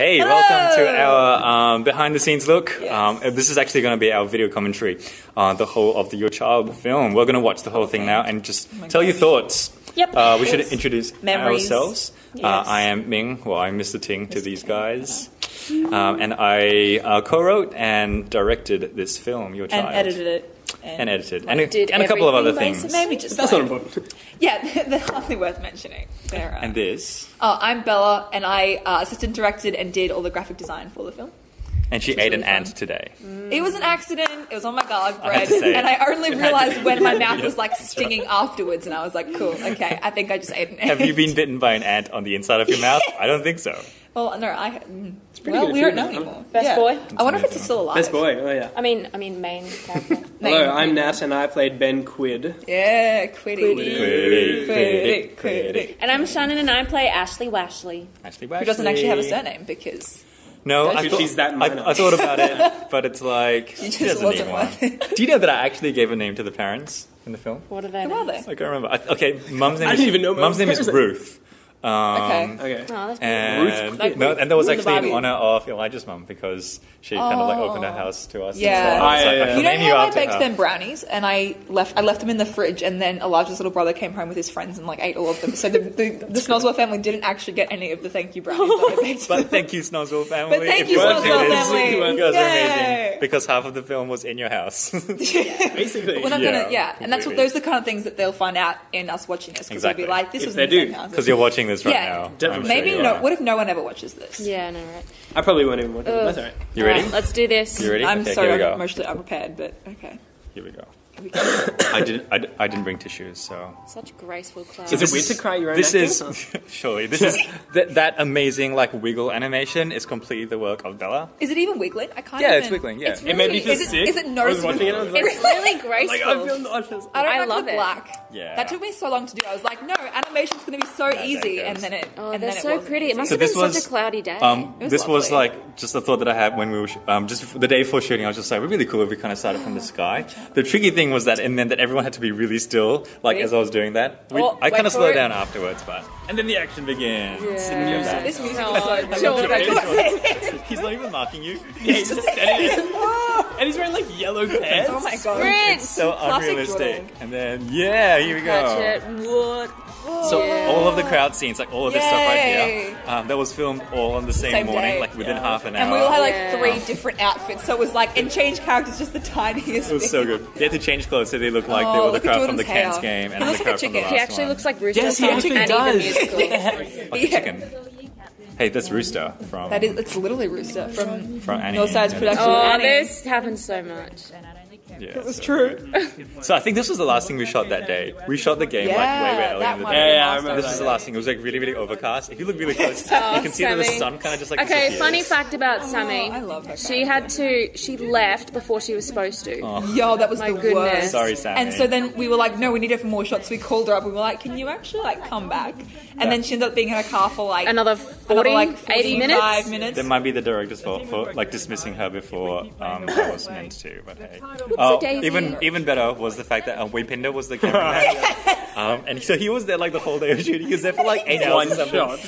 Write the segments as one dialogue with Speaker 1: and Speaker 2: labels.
Speaker 1: Hey,
Speaker 2: Hello.
Speaker 1: welcome to our um, behind the scenes look. Um, this is actually going to be our video commentary on the whole of the Your Child film. We're going to watch the whole thing now and just tell your thoughts.
Speaker 2: Yep.
Speaker 1: Uh, we should introduce
Speaker 2: Memories.
Speaker 1: ourselves. Uh, I am Ming. Well, I'm Mr. Ting to these guys. Um, and I uh, co-wrote and directed this film, Your Child.
Speaker 2: and edited it.
Speaker 1: And edited. And, a, and a couple of other
Speaker 3: everything,
Speaker 1: things.
Speaker 2: Maybe just
Speaker 4: That's
Speaker 2: like,
Speaker 4: not important.
Speaker 2: yeah, they're hardly worth mentioning. They're, uh,
Speaker 1: And this.
Speaker 2: oh, I'm Bella, and I uh, assistant directed and did all the graphic design for the film.
Speaker 1: And she
Speaker 2: Which is
Speaker 1: ate an
Speaker 2: really
Speaker 1: ant
Speaker 2: fun.
Speaker 1: today.
Speaker 2: It was an accident. It was on my garlic bread,
Speaker 1: to say it.
Speaker 2: and I only
Speaker 1: It
Speaker 2: realized when my mouth
Speaker 1: Yeah.
Speaker 2: was like stinging afterwards, and I was like, "Cool, okay, I think I just ate an ant."
Speaker 1: Have you been bitten by an ant on the inside of your mouth? I don't think so.
Speaker 2: Well, no, I. mm,
Speaker 4: pretty
Speaker 2: Well,
Speaker 4: good
Speaker 2: we don't know anymore.
Speaker 3: Best
Speaker 2: Yeah.
Speaker 3: boy?
Speaker 2: I wonder if it's still alive.
Speaker 4: Best boy. Oh yeah.
Speaker 3: I mean, I mean, main character.
Speaker 2: Name.
Speaker 4: Hello, I'm Nat, and I played Ben Quid.
Speaker 2: Yeah, quitty.
Speaker 1: Quiddy,
Speaker 2: Quiddy,
Speaker 1: quiddy,
Speaker 2: quiddy.
Speaker 3: and I'm Shannon, and I play Ashley Washley.
Speaker 1: Ashley Washley.
Speaker 2: Who doesn't actually have a surname because
Speaker 1: No, I thought,
Speaker 4: She's that
Speaker 1: I,
Speaker 4: minor.
Speaker 1: I thought about it, but it's like
Speaker 2: She
Speaker 1: she doesn't need one. Do you know that I actually gave a name to the parents in the film?
Speaker 3: What are they?
Speaker 2: who are
Speaker 3: names?
Speaker 2: they?
Speaker 1: I can't remember. I, okay, mum's name.
Speaker 4: I
Speaker 1: is,
Speaker 4: didn't even know
Speaker 1: Mum's name is
Speaker 4: parents-
Speaker 1: Ruth. Um,
Speaker 2: Okay.
Speaker 4: Okay.
Speaker 3: Oh, that's
Speaker 1: And,
Speaker 4: Ruth
Speaker 3: Like
Speaker 1: no, and that was
Speaker 3: Ruth
Speaker 1: actually in honor of Elijah's mum because she kind of like opened her
Speaker 2: Oh.
Speaker 1: house to us. and
Speaker 2: Yeah.
Speaker 1: so I was
Speaker 4: Ah,
Speaker 1: like,
Speaker 4: yeah,
Speaker 1: I
Speaker 2: You know
Speaker 1: name
Speaker 2: how I baked
Speaker 1: her.
Speaker 2: them brownies and I left I left them in the fridge and then Elijah's little brother came home with his friends and like ate all of them. So the the, the Snoswell family didn't actually get any of the thank you brownies that I baked.
Speaker 1: But
Speaker 2: them.
Speaker 1: thank you, Snoswell family.
Speaker 2: But thank
Speaker 1: if
Speaker 2: you,
Speaker 1: you watch
Speaker 2: Snoswell
Speaker 1: this.
Speaker 2: family.
Speaker 1: You guys are amazing because half of the film was in your house.
Speaker 4: Basically.
Speaker 2: We're not
Speaker 1: Yeah,
Speaker 2: gonna yeah, and that's what those are the kind of things that they'll find out in us watching this because
Speaker 1: Exactly.
Speaker 2: they'll be like, this
Speaker 4: If
Speaker 2: was
Speaker 4: they
Speaker 2: in the
Speaker 4: do,
Speaker 2: house.
Speaker 1: Because you're watching this right
Speaker 2: Yeah.
Speaker 1: now.
Speaker 4: Definitely.
Speaker 1: I'm sure
Speaker 2: Maybe
Speaker 1: you
Speaker 2: no.
Speaker 1: are.
Speaker 2: What if no one ever watches this?
Speaker 3: Yeah, no, right.
Speaker 4: I probably won't even watch it. That's alright.
Speaker 1: You ready?
Speaker 3: Alright, let's do this.
Speaker 1: You ready?
Speaker 2: I'm
Speaker 1: okay,
Speaker 2: sorry,
Speaker 1: here we
Speaker 2: I'm
Speaker 1: go.
Speaker 2: emotionally unprepared, but okay.
Speaker 1: Here we go.
Speaker 2: Here we go.
Speaker 1: I didn't. I, I didn't bring tissues, so.
Speaker 3: Such graceful clowns.
Speaker 4: Is it weird to cry your own
Speaker 1: This
Speaker 4: acting?
Speaker 1: is surely this is that that amazing like wiggle animation is completely the work of Bella.
Speaker 2: Is it even wiggling? I can't.
Speaker 1: Yeah,
Speaker 2: even,
Speaker 1: it's wiggling, yeah.
Speaker 2: It's
Speaker 4: It made me feel
Speaker 2: is it,
Speaker 4: sick.
Speaker 2: Is it
Speaker 4: I was
Speaker 2: noticeable?
Speaker 4: watching it, I was like-
Speaker 3: It's really graceful.
Speaker 4: Like I feel nauseous.
Speaker 2: I don't
Speaker 3: I
Speaker 2: like
Speaker 3: love
Speaker 2: the
Speaker 3: it.
Speaker 2: black.
Speaker 1: Yeah.
Speaker 2: That took me so long to do. I was like, no, animation's going to be so
Speaker 1: that
Speaker 2: easy, and then it.
Speaker 3: oh,
Speaker 2: and
Speaker 3: they're
Speaker 2: then
Speaker 3: so
Speaker 2: wasn't
Speaker 3: pretty.
Speaker 2: easy.
Speaker 3: It must
Speaker 1: So
Speaker 3: have been
Speaker 1: was,
Speaker 3: such a cloudy day.
Speaker 1: Um,
Speaker 2: was
Speaker 1: this was like just a thought that I had when we were sh- um, just the day before shooting. I was just like, it'd be really cool if we kind of started from the sky. The tricky thing was that it meant that everyone had to be really still, like
Speaker 2: Wait.
Speaker 1: as I was doing that. We,
Speaker 2: Oh,
Speaker 1: I kind of slowed
Speaker 2: it.
Speaker 1: down afterwards, but and then the action begins.
Speaker 2: This music
Speaker 3: Oh,
Speaker 2: is so
Speaker 3: George.
Speaker 2: good.
Speaker 1: He's not even marking you.
Speaker 4: Yeah, he's just standing there. and he's wearing like yellow pants.
Speaker 2: Oh my god.
Speaker 3: Sprint!
Speaker 1: So
Speaker 2: Classic
Speaker 1: unrealistic.
Speaker 2: Jordan.
Speaker 1: And then yeah, here we go.
Speaker 3: Catch it. What?
Speaker 1: So
Speaker 3: Yeah.
Speaker 1: all of the crowd scenes, like all of this stuff right
Speaker 2: Yay.
Speaker 1: here, um, that was filmed all on the same,
Speaker 2: Same
Speaker 1: morning,
Speaker 2: day.
Speaker 1: like within
Speaker 4: Yeah.
Speaker 1: half an hour.
Speaker 2: And we all had like
Speaker 3: Yeah.
Speaker 2: three different outfits, so it was like, and change characters just the tiniest.
Speaker 1: it was so good. They had to change clothes so they looked like
Speaker 2: Oh,
Speaker 1: they were the
Speaker 2: at
Speaker 1: crowd from the
Speaker 2: Jordan's
Speaker 1: Cairns game and the
Speaker 2: looks like a
Speaker 1: crowd from the
Speaker 2: chicken.
Speaker 1: last
Speaker 3: He actually
Speaker 1: one.
Speaker 3: looks like Rooster
Speaker 4: Yes, he actually does.
Speaker 3: the musical.
Speaker 1: like
Speaker 2: Yeah.
Speaker 1: a chicken. Hey, that's Rooster from
Speaker 2: That is, it's literally Rooster from
Speaker 1: from Annie.
Speaker 2: Northside's
Speaker 1: Yeah.
Speaker 2: production.
Speaker 3: Oh,
Speaker 2: Annie.
Speaker 3: this happens so much.
Speaker 1: Yeah,
Speaker 2: It was
Speaker 1: so
Speaker 2: true.
Speaker 1: So I think this was the last thing we shot that day. We shot the game like way, way
Speaker 2: Yeah,
Speaker 1: early in the day.
Speaker 4: Yeah, yeah, I remember
Speaker 1: This is the last thing. It was like really, really overcast. If you look really close,
Speaker 3: Oh,
Speaker 1: you can see that the sun kind of just like
Speaker 3: Okay,
Speaker 1: disappears.
Speaker 3: funny fact about Sammy.
Speaker 2: I love her
Speaker 3: She had to. She left before she was supposed to. Oh.
Speaker 2: Yo, that was
Speaker 3: My
Speaker 2: the
Speaker 3: goodness.
Speaker 2: worst.
Speaker 1: Sorry, Sammy.
Speaker 2: And so then we were like, no, we need her for more shots. So we called her up. We were like, can you actually like come back? And then she ended up being in her car for like
Speaker 3: Another 40,
Speaker 2: another, like
Speaker 3: 80
Speaker 2: 45
Speaker 3: minutes?
Speaker 2: minutes.
Speaker 1: That might be the director's fault for like dismissing her before um, I was meant to. But hey, oh,
Speaker 3: daisy.
Speaker 1: even even better was the fact that um, Wei was the cameraman, um, and so he was there like the whole day of shooting. He was there for like eight hours.
Speaker 4: One
Speaker 1: or
Speaker 4: shot.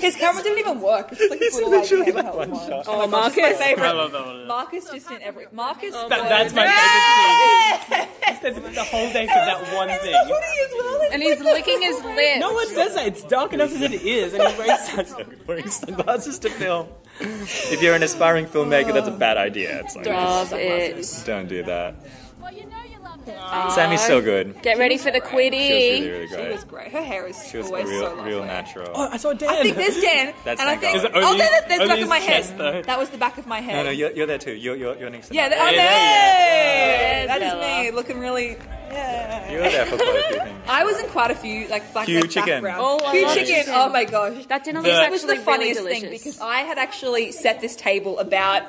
Speaker 2: His camera didn't even work. It's just like this like,
Speaker 1: literally like
Speaker 2: handheld
Speaker 1: one shot.
Speaker 3: Oh,
Speaker 2: My
Speaker 3: Marcus.
Speaker 2: favorite.
Speaker 4: I love that one.
Speaker 2: Marcus just in every Marcus.
Speaker 4: That, that's my favorite scene. He the whole day for that one
Speaker 2: He's
Speaker 4: thing.
Speaker 2: got as well. It's
Speaker 3: And he's
Speaker 2: like-
Speaker 3: licking his lips.
Speaker 4: No one says that. It's dark enough as it is, and he's wearing such.
Speaker 1: Wearing sunglasses to film. If you're an aspiring filmmaker, that's a oh. bad idea. It's like,
Speaker 3: Stop it.
Speaker 1: don't do that.
Speaker 5: Well, you know you love it.
Speaker 1: Sammy's so good.
Speaker 3: Get ready for the
Speaker 1: She was really,
Speaker 3: quiddy.
Speaker 1: really
Speaker 2: She
Speaker 1: great.
Speaker 2: was great. Her hair is
Speaker 1: She was
Speaker 2: always
Speaker 1: real,
Speaker 2: so lovely.
Speaker 1: real natural.
Speaker 4: Oh, I saw Dan.
Speaker 2: I think there's Dan,
Speaker 1: That's
Speaker 2: and I think
Speaker 1: Is it
Speaker 4: only-
Speaker 2: oh, there's, there's the back of my
Speaker 4: chest,
Speaker 2: head.
Speaker 4: though?
Speaker 2: That was the back of my head.
Speaker 1: No, no, you're, you're there too. You're, you're, you're next to
Speaker 2: Yeah,
Speaker 1: me.
Speaker 2: th- oh,
Speaker 4: Yeah,
Speaker 2: hey!
Speaker 3: yeah.
Speaker 2: That's
Speaker 3: Bella.
Speaker 2: me, looking really. Yeah.
Speaker 1: You were there for quite a few things.
Speaker 2: I was in quite a few like black
Speaker 1: Hugh
Speaker 2: like,
Speaker 1: chicken.
Speaker 2: background.
Speaker 3: Oh, I
Speaker 2: Hugh chicken.
Speaker 3: chicken.
Speaker 2: Oh my gosh.
Speaker 3: That dinner was
Speaker 4: The-
Speaker 2: This was
Speaker 3: actually
Speaker 2: the funniest
Speaker 3: really
Speaker 2: thing because I had actually set this table about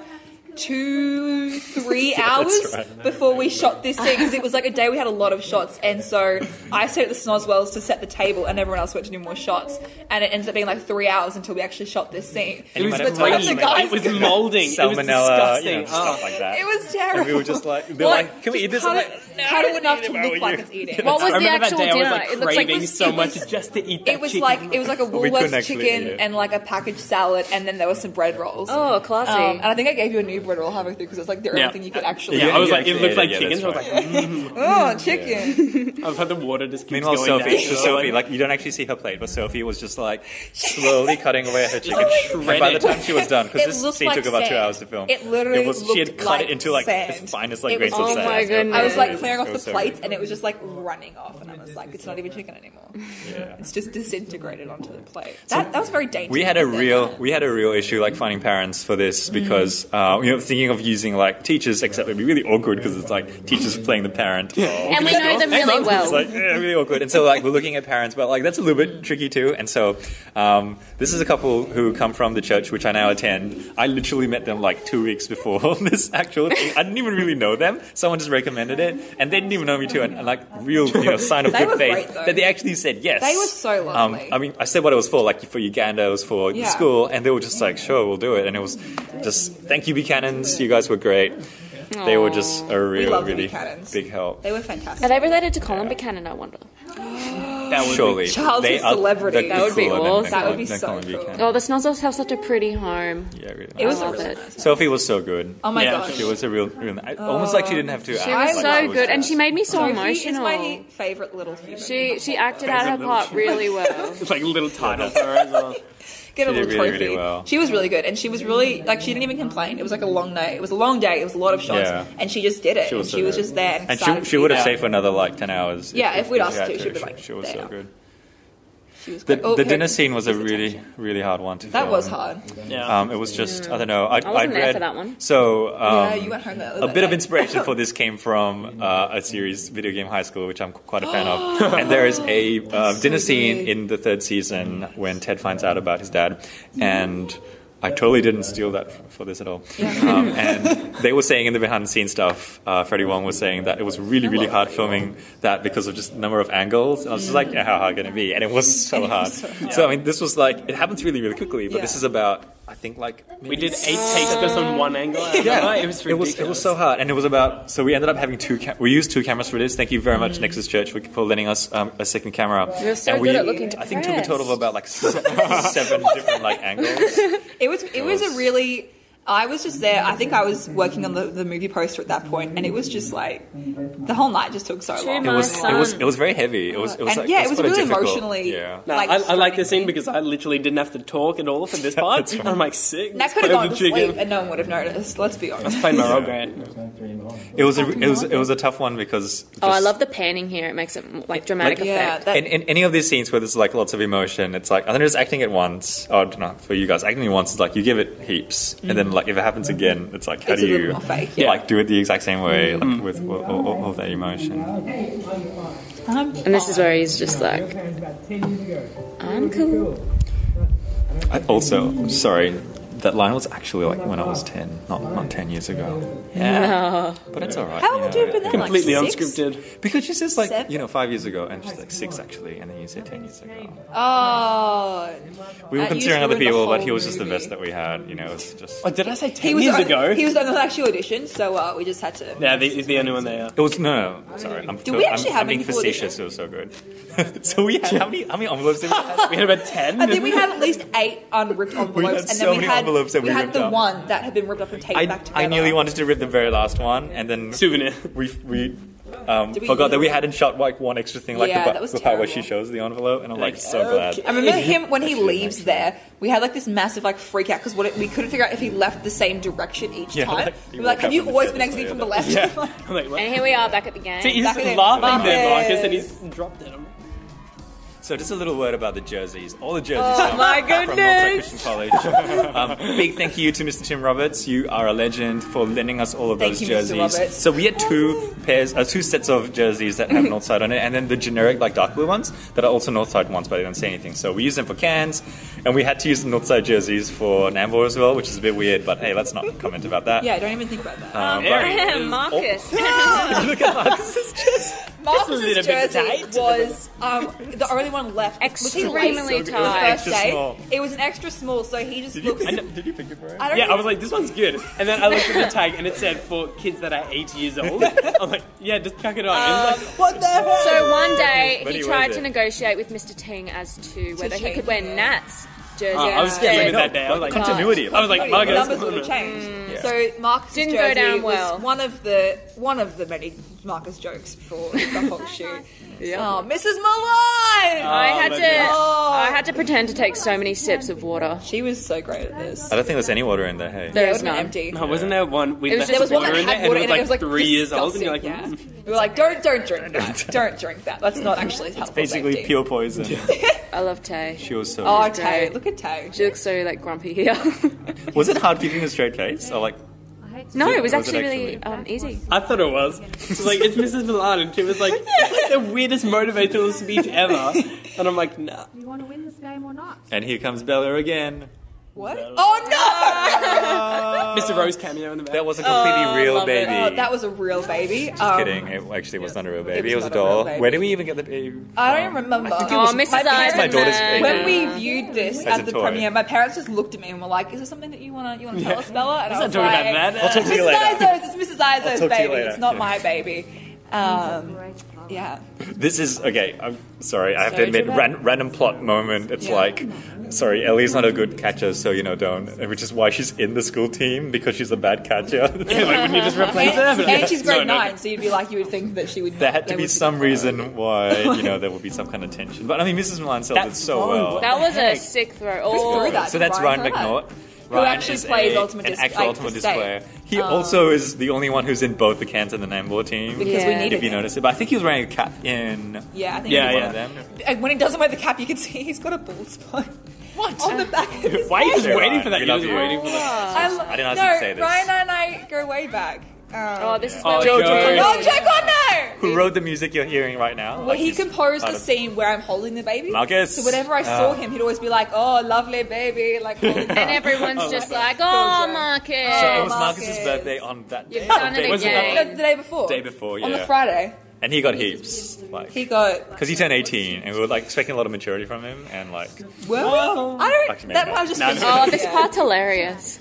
Speaker 2: two, three
Speaker 1: Yeah,
Speaker 2: hours
Speaker 1: that's right.
Speaker 2: before we shot this thing because it was like a day we had a lot of shots, and so I stayed at the Snoswells to set the table, and everyone else went to do more shots, and it ended up being like three hours until we actually shot this scene.
Speaker 1: And
Speaker 4: was
Speaker 1: might have
Speaker 2: The guys-
Speaker 4: It was molding. It was disgusting.
Speaker 1: you know, stuff like that.
Speaker 2: It was terrible.
Speaker 1: And we were just like, they were
Speaker 2: Like,
Speaker 1: like, can we eat this?
Speaker 2: cut it-
Speaker 1: like, no,
Speaker 2: cut it
Speaker 1: don't
Speaker 2: enough
Speaker 1: need
Speaker 2: to look
Speaker 1: would
Speaker 2: like it's eating.
Speaker 3: What was
Speaker 4: I
Speaker 3: the
Speaker 4: remember
Speaker 3: actual
Speaker 4: that day I was
Speaker 3: dinner?
Speaker 4: like
Speaker 3: It looks like
Speaker 4: craving
Speaker 2: was-
Speaker 4: so much just to eat that
Speaker 2: It was like it was like a
Speaker 1: we
Speaker 2: Woolworths chicken and like a packaged salad, and then there was some bread rolls.
Speaker 3: Oh, classy.
Speaker 2: Um, and I think I gave you a new bread roll halfway through because it's like the only
Speaker 4: Yeah.
Speaker 2: thing you could actually.
Speaker 4: yeah,
Speaker 2: eat.
Speaker 4: I was like, it
Speaker 1: actually
Speaker 4: looked
Speaker 1: ate
Speaker 4: like
Speaker 1: yeah,
Speaker 4: chicken. So I was like, mm.
Speaker 2: Oh, chicken!
Speaker 4: I've had the water just keeps
Speaker 1: Meanwhile,
Speaker 4: going
Speaker 1: Sophie,
Speaker 4: down.
Speaker 1: so
Speaker 4: So,
Speaker 1: Sophie, like you don't actually see her plate, but Sophie was just like slowly cutting away at her chicken.
Speaker 4: shredding.
Speaker 1: and by the time she was done, because
Speaker 2: It
Speaker 1: this
Speaker 2: looked
Speaker 1: scene
Speaker 2: like
Speaker 1: took about two
Speaker 2: sand.
Speaker 1: hours to film,
Speaker 2: It literally
Speaker 1: was, she had
Speaker 2: looked
Speaker 1: cut
Speaker 2: like
Speaker 1: it into like
Speaker 2: sand.
Speaker 1: the finest like
Speaker 2: It was
Speaker 1: grains of
Speaker 3: Oh
Speaker 1: sand.
Speaker 3: my goodness.
Speaker 2: I was like clearing off the plates, and it was just like running off, and I was like, it's not even chicken anymore.
Speaker 1: Yeah.
Speaker 2: It's just disintegrated onto the plate. That, that was very dangerous.
Speaker 1: We had a real we had a real issue like finding parents for this because uh, you know thinking of using like teachers except it'd be really awkward because it's like teachers playing the parent.
Speaker 3: And we know them really well.
Speaker 1: it's like eh, really awkward. And so like we're looking at parents but like that's a little bit tricky too. And so um, this is a couple who come from the church which I now attend. I literally met them like two weeks before this actual thing. I didn't even really know them. Someone just recommended it and they didn't even know me too. And, and like real you know sign of
Speaker 2: They
Speaker 1: good
Speaker 2: were
Speaker 1: faith
Speaker 2: great, though.
Speaker 1: that they actually said yes.
Speaker 2: They were so lovely.
Speaker 1: um, I mean I said what it was for like for Uganda it was for the
Speaker 2: Yeah.
Speaker 1: school and they were just like sure we'll do it. And it was just thank you Buchanans you guys were great they were just a real
Speaker 2: love the
Speaker 1: really
Speaker 2: Buchanans.
Speaker 1: big help
Speaker 2: They were fantastic.
Speaker 3: Are
Speaker 2: fantastic.
Speaker 3: they related to Colin Buchanan? I wonder.
Speaker 4: that would
Speaker 1: surely
Speaker 2: Childhood
Speaker 1: they are
Speaker 2: celebrity.
Speaker 1: the-
Speaker 2: That
Speaker 3: would be
Speaker 1: cooler than-
Speaker 3: awesome.
Speaker 1: than
Speaker 2: That would
Speaker 1: Colin-
Speaker 2: be
Speaker 1: than
Speaker 2: so
Speaker 1: Colin
Speaker 2: cool.
Speaker 1: Buchanan.
Speaker 3: Oh, the Snoswells have such a pretty home.
Speaker 1: yeah really
Speaker 2: It was
Speaker 3: I
Speaker 2: a
Speaker 3: love
Speaker 2: really
Speaker 3: it.
Speaker 2: nice.
Speaker 1: Sophie was so good
Speaker 2: Oh my
Speaker 4: Yeah.
Speaker 2: gosh.
Speaker 1: she was a real, real I- oh. almost like she didn't have to
Speaker 3: She
Speaker 1: act,
Speaker 3: was
Speaker 1: like,
Speaker 3: so
Speaker 1: she
Speaker 3: good, and she made me so
Speaker 2: Sophie
Speaker 3: emotional.
Speaker 2: is my favorite little human.
Speaker 3: She she acted out her part really well.
Speaker 4: It's like a little title
Speaker 2: get a
Speaker 1: She
Speaker 2: little
Speaker 1: really,
Speaker 2: trophy.
Speaker 1: really well.
Speaker 2: She was really good, and she was really like she didn't even complain. It was like a long night. It was a long day. It was a lot of shots,
Speaker 1: Yeah.
Speaker 2: and she just did it.
Speaker 1: She was
Speaker 2: and
Speaker 1: so
Speaker 2: she was just there. And,
Speaker 1: and she, she would have stayed for another like 10 hours
Speaker 2: Yeah, if we'd
Speaker 1: she
Speaker 2: asked
Speaker 1: her
Speaker 2: to, she'd be
Speaker 1: She-
Speaker 2: like,
Speaker 1: she was so good
Speaker 2: She was
Speaker 1: the,
Speaker 2: good. Oh,
Speaker 1: the
Speaker 2: her-
Speaker 1: dinner scene was a really
Speaker 2: attention.
Speaker 1: really hard one to
Speaker 2: That
Speaker 1: film.
Speaker 2: was hard.
Speaker 4: Yeah.
Speaker 1: Um, it was just I don't know. I,
Speaker 3: I wasn't
Speaker 1: I'd
Speaker 3: there
Speaker 1: read,
Speaker 3: for that one.
Speaker 1: So um,
Speaker 2: yeah, you went home the
Speaker 1: a bit of inspiration for this came from uh, a series, Video Game High School, which I'm quite a fan of. And there is a uh, dinner scene
Speaker 2: good.
Speaker 1: in the third season when Ted finds out about his dad, and I totally didn't steal that for this at all. Um, and they were saying in the behind the scenes stuff, uh, Freddie Wong was saying that it was really, really hard filming that because of just number of angles. And I was just like, yeah, how hard can it be? And it was so hard.
Speaker 2: so
Speaker 1: I mean, this was like it happens really, really quickly. But this is about I think like
Speaker 4: We did eight takes just on one angle. I remember. it was
Speaker 1: it was it was so hard, and it was about. So we ended up having two. Ca- we used two cameras for this. Thank you very much, Nexus Church, for, for letting us um, a second camera.
Speaker 3: You're so
Speaker 1: and
Speaker 3: good
Speaker 1: we,
Speaker 3: at looking
Speaker 1: I think took a total of about like se- seven different like angles.
Speaker 2: It was it was a really I was just there. I think I was working on the, the movie poster at that point, and it was just like the whole night just took so long.
Speaker 1: It was it was it was very heavy. It was it was
Speaker 2: And
Speaker 1: like,
Speaker 2: yeah, it was
Speaker 1: quite a
Speaker 2: really emotionally-
Speaker 1: Yeah.
Speaker 4: No,
Speaker 2: like,
Speaker 4: I, I like this scene because I literally didn't have to talk at all for this part.
Speaker 1: That's right.
Speaker 4: I'm like sick.
Speaker 2: And that could have gone to sleep, and no one would have noticed. Let's be honest.
Speaker 4: Played my role great.
Speaker 1: It was a, it was it was a tough one because.
Speaker 3: Oh, I love the panning here. It makes it like dramatic
Speaker 1: Like-
Speaker 2: Yeah,
Speaker 3: effect.
Speaker 2: that,
Speaker 1: in, in any of these scenes where there's like lots of emotion, it's like I think just acting it once. Oh, no, for you guys, acting it once is like you give it heaps, and then like if it happens again, it's like how
Speaker 2: It's
Speaker 1: do
Speaker 2: a
Speaker 1: you
Speaker 2: fake, yeah.
Speaker 1: like do it the exact same way, like with all, all, all that emotion.
Speaker 2: um,
Speaker 3: And this is where he's just like, I'm cool.
Speaker 1: I also, sorry, that line was actually like when I was ten, not not ten years ago.
Speaker 3: Yeah.
Speaker 1: But it's alright.
Speaker 2: How old
Speaker 1: you
Speaker 2: you
Speaker 1: know,
Speaker 2: been then? Like
Speaker 4: Completely
Speaker 2: six?
Speaker 4: unscripted.
Speaker 1: Because she says like
Speaker 2: Seven?
Speaker 1: you know five years ago, and she's like six actually, and then you say ten years ago.
Speaker 2: Oh,
Speaker 1: We were
Speaker 2: That
Speaker 1: considering other people, but he was just the best that we had. You know, it's just.
Speaker 4: Oh, did I say
Speaker 2: he
Speaker 4: ten
Speaker 2: was
Speaker 4: years
Speaker 2: the,
Speaker 4: ago?
Speaker 2: he was on the actual audition, so uh, we just had to.
Speaker 4: yeah, the, the only one there.
Speaker 1: It was no, no. Sorry, I'm.
Speaker 2: Do we actually
Speaker 1: I'm,
Speaker 2: have
Speaker 1: I'm being
Speaker 2: any people
Speaker 1: facetious. It was so good. so we had how many? How many envelopes did we have?
Speaker 4: We had about ten.
Speaker 2: I think we had at least eight unripped envelopes, and then we had
Speaker 1: envelopes that
Speaker 2: we
Speaker 1: we
Speaker 2: had
Speaker 1: ripped
Speaker 2: the
Speaker 1: up.
Speaker 2: one that had been ripped up and taped
Speaker 1: I,
Speaker 2: back together.
Speaker 1: I nearly wanted to rip the very last one, and then
Speaker 4: souvenir.
Speaker 1: we we um,
Speaker 2: we
Speaker 1: forgot that we hadn't shot like one extra thing, like
Speaker 2: Yeah,
Speaker 1: the,
Speaker 2: that was
Speaker 1: the part where she
Speaker 2: terrible.
Speaker 1: shows the envelope, and I'm like so glad.
Speaker 2: I remember him when he leaves there. We had like this massive like freak out because what it, we couldn't figure out if he left the same direction each
Speaker 1: Yeah,
Speaker 2: time.
Speaker 1: like,
Speaker 2: we
Speaker 1: you
Speaker 2: were like, "Have you always been exiting from the left?"
Speaker 1: Yeah.
Speaker 4: I'm like.
Speaker 3: And here we are back at the game.
Speaker 4: See, he's
Speaker 2: Back in it.
Speaker 4: laughing there,
Speaker 2: Marcus.
Speaker 4: Marcus, and he's dropped it. I'm-
Speaker 1: So just a little word about the jerseys. All the jerseys
Speaker 2: Oh
Speaker 1: come
Speaker 3: my
Speaker 1: from Northside. Christian College. um, big thank you to Mr. Tim Roberts. You are a legend for lending us all of
Speaker 2: Thank
Speaker 1: those
Speaker 2: you, Mr.
Speaker 1: jerseys.
Speaker 2: Roberts.
Speaker 1: So we had two pairs, uh, two sets of jerseys that have Northside on it, and then the generic like dark blue ones that are also Northside ones, but they don't say anything. So we use them for Cairns, and we had to use the Northside jerseys for Nambour as well, which is a bit weird. But hey, let's not comment about that.
Speaker 2: Yeah, don't even think about that.
Speaker 1: Um,
Speaker 4: Very.
Speaker 3: Marcus.
Speaker 1: but look at Marcus's jersey.
Speaker 2: Marcus's
Speaker 4: little bit
Speaker 2: jersey was um, the only one left. Was he late?
Speaker 3: Extremely
Speaker 2: It was the
Speaker 3: tight.
Speaker 2: first
Speaker 1: Extra
Speaker 2: day.
Speaker 1: small.
Speaker 2: It was an extra small, so he just
Speaker 1: Did you,
Speaker 2: looks.
Speaker 1: pick, did you pick it for him?
Speaker 2: I don't
Speaker 4: Yeah,
Speaker 2: know.
Speaker 4: I was like, this one's good. And then I looked at the tag and it said for kids that are eight years old. I'm like, yeah, just chuck it on. And it's uh, like,
Speaker 2: what the hell?
Speaker 3: So one day
Speaker 1: But
Speaker 3: he
Speaker 1: he
Speaker 3: tried
Speaker 1: wears
Speaker 3: to
Speaker 1: it.
Speaker 3: negotiate with Mr. Ting as to whether he
Speaker 2: change
Speaker 3: could wear
Speaker 2: it.
Speaker 3: Nat's jersey
Speaker 4: Oh, I was
Speaker 3: instead.
Speaker 4: scared
Speaker 1: no,
Speaker 4: that day. I was like,
Speaker 1: continuity.
Speaker 4: I was like,
Speaker 2: the
Speaker 4: Marcus.
Speaker 2: numbers would have changed. Mm. So Marcus
Speaker 3: Didn't
Speaker 2: jersey
Speaker 3: go down
Speaker 2: was
Speaker 3: well.
Speaker 2: one of the one of the many Marcus jokes for the whole shoot. Oh, Mrs. Milan!
Speaker 3: I had to.
Speaker 2: God.
Speaker 3: I had to pretend to take so many sips of water.
Speaker 2: she was so great at this.
Speaker 1: I don't think there's any water in there. Hey.
Speaker 3: There
Speaker 2: Yeah, it
Speaker 3: is
Speaker 2: was
Speaker 3: none.
Speaker 2: empty.
Speaker 4: No, wasn't there one with
Speaker 3: It was
Speaker 4: the
Speaker 3: just-
Speaker 2: There was one
Speaker 4: water
Speaker 2: that
Speaker 4: in there
Speaker 2: had
Speaker 4: and
Speaker 2: water
Speaker 4: it
Speaker 2: in
Speaker 4: was
Speaker 2: it.
Speaker 4: like
Speaker 2: It was like
Speaker 4: three years old and you're like,
Speaker 2: disgusting,
Speaker 4: mm.
Speaker 2: yeah. We were like, don't, don't drink that. don't drink that. That's not actually helpful.
Speaker 1: Basically
Speaker 2: safety.
Speaker 1: pure poison.
Speaker 3: I love Tay.
Speaker 1: she was so.
Speaker 2: Oh,
Speaker 1: good.
Speaker 2: Tay, look at Tay.
Speaker 3: She looks so like grumpy here.
Speaker 1: Was it hard keeping a straight face, or like?
Speaker 3: No, it was
Speaker 1: Was it
Speaker 3: actually really um, easy.
Speaker 4: I thought it was. She's like, it's Mrs. Milan. And she was like, it's like the weirdest motivational speech ever. And I'm like, nah.
Speaker 5: Do you want to win this game or not?
Speaker 1: And here comes Bella again.
Speaker 2: What? Oh no!
Speaker 4: Mr. Rose cameo in the back.
Speaker 1: That was a completely real baby.
Speaker 2: Oh, that was a real baby. Um,
Speaker 1: Kidding. It actually was not a real baby. It
Speaker 2: was
Speaker 1: was, a
Speaker 2: not a
Speaker 1: doll. Where did we even get the baby?
Speaker 2: I don't remember.
Speaker 3: Oh, Mrs.
Speaker 2: My parents-
Speaker 1: my daughter's baby.
Speaker 2: When we viewed this
Speaker 1: As
Speaker 2: at the
Speaker 1: toy.
Speaker 2: premiere, my parents just looked at me and were like, "Is there something that you wanna you wanna tell us, Bella?" And I was
Speaker 4: talking
Speaker 2: like,
Speaker 4: about that.
Speaker 1: I'll talk to you
Speaker 2: Mrs.
Speaker 1: later.
Speaker 2: Izo's, it's Mrs. Izo's
Speaker 1: talk to you
Speaker 2: baby. It's not
Speaker 1: Yeah.
Speaker 2: my baby. Um, yeah.
Speaker 1: This is okay. I'm sorry. I have to admit,
Speaker 3: Trevor?
Speaker 1: ran, random plot moment. It's
Speaker 2: Yeah.
Speaker 1: like, sorry, Ellie's not a good catcher, so you know, don't. Which is why she's in the school team because she's a bad catcher.
Speaker 4: like, wouldn't you just replace her?
Speaker 2: And, and she's grade
Speaker 4: No, no.
Speaker 2: nine, so you'd be like, you would think that she would.
Speaker 1: there had to
Speaker 2: there
Speaker 1: be
Speaker 2: would
Speaker 1: some reason why you know there would be some kind of tension. But I mean, Mrs. Milan sells it so
Speaker 4: fine.
Speaker 1: well.
Speaker 3: That was a sick throw.
Speaker 2: threw
Speaker 3: Oh,
Speaker 2: that?
Speaker 1: So that's Ryan
Speaker 2: Ryan
Speaker 1: McNaught.
Speaker 2: Who
Speaker 1: Ryan
Speaker 2: actually plays
Speaker 1: a,
Speaker 2: Ultimate
Speaker 1: an
Speaker 2: Disc-
Speaker 1: actual
Speaker 2: like,
Speaker 1: Ultimate
Speaker 2: to stay.
Speaker 1: Displayer. He also um, is the only one who's in both the Cairns and the Nambour team.
Speaker 2: because we
Speaker 3: Yeah.
Speaker 2: needed
Speaker 1: if you
Speaker 2: him.
Speaker 1: notice it, but I think he was wearing a cap in
Speaker 2: Yeah, I think
Speaker 4: Yeah,
Speaker 2: he
Speaker 1: one
Speaker 2: was.
Speaker 1: of them.
Speaker 2: And when he doesn't wear the cap, you can see he's got a bald spot. What? On the back of his
Speaker 4: Why are you just waiting for that? You're just waiting for that.
Speaker 2: I, lo-
Speaker 1: I didn't ask
Speaker 2: no,
Speaker 1: you to say this.
Speaker 2: Ryan and I go way back. Um,
Speaker 3: oh, this is
Speaker 4: Oh,
Speaker 3: my
Speaker 4: Joe,
Speaker 3: Joe.
Speaker 4: Joe.
Speaker 2: oh, Joe Corno!
Speaker 1: Who wrote the music you're hearing right now?
Speaker 2: Well,
Speaker 1: Like,
Speaker 2: he composed the
Speaker 1: of-
Speaker 2: scene where I'm holding the baby.
Speaker 1: Marcus.
Speaker 2: So whenever I saw
Speaker 1: Ah.
Speaker 2: him, he'd always be like, "Oh, lovely baby," like.
Speaker 3: And everyone's just like, oh, Marcus.
Speaker 1: So it was
Speaker 2: Marcus.
Speaker 1: Marcus's birthday on that day.
Speaker 3: You've done it
Speaker 1: Day
Speaker 4: Was it
Speaker 1: before.
Speaker 3: again.
Speaker 2: The day before.
Speaker 1: Day before, yeah.
Speaker 2: On the. Friday,
Speaker 1: And he got heaps. Like,
Speaker 2: he got.
Speaker 1: because he turned 18, and we were like expecting a lot of maturity from him, and like,
Speaker 2: Well, I don't. That
Speaker 1: maybe
Speaker 2: might just.
Speaker 4: No, no.
Speaker 3: Oh, this
Speaker 2: Yeah.
Speaker 3: part's hilarious.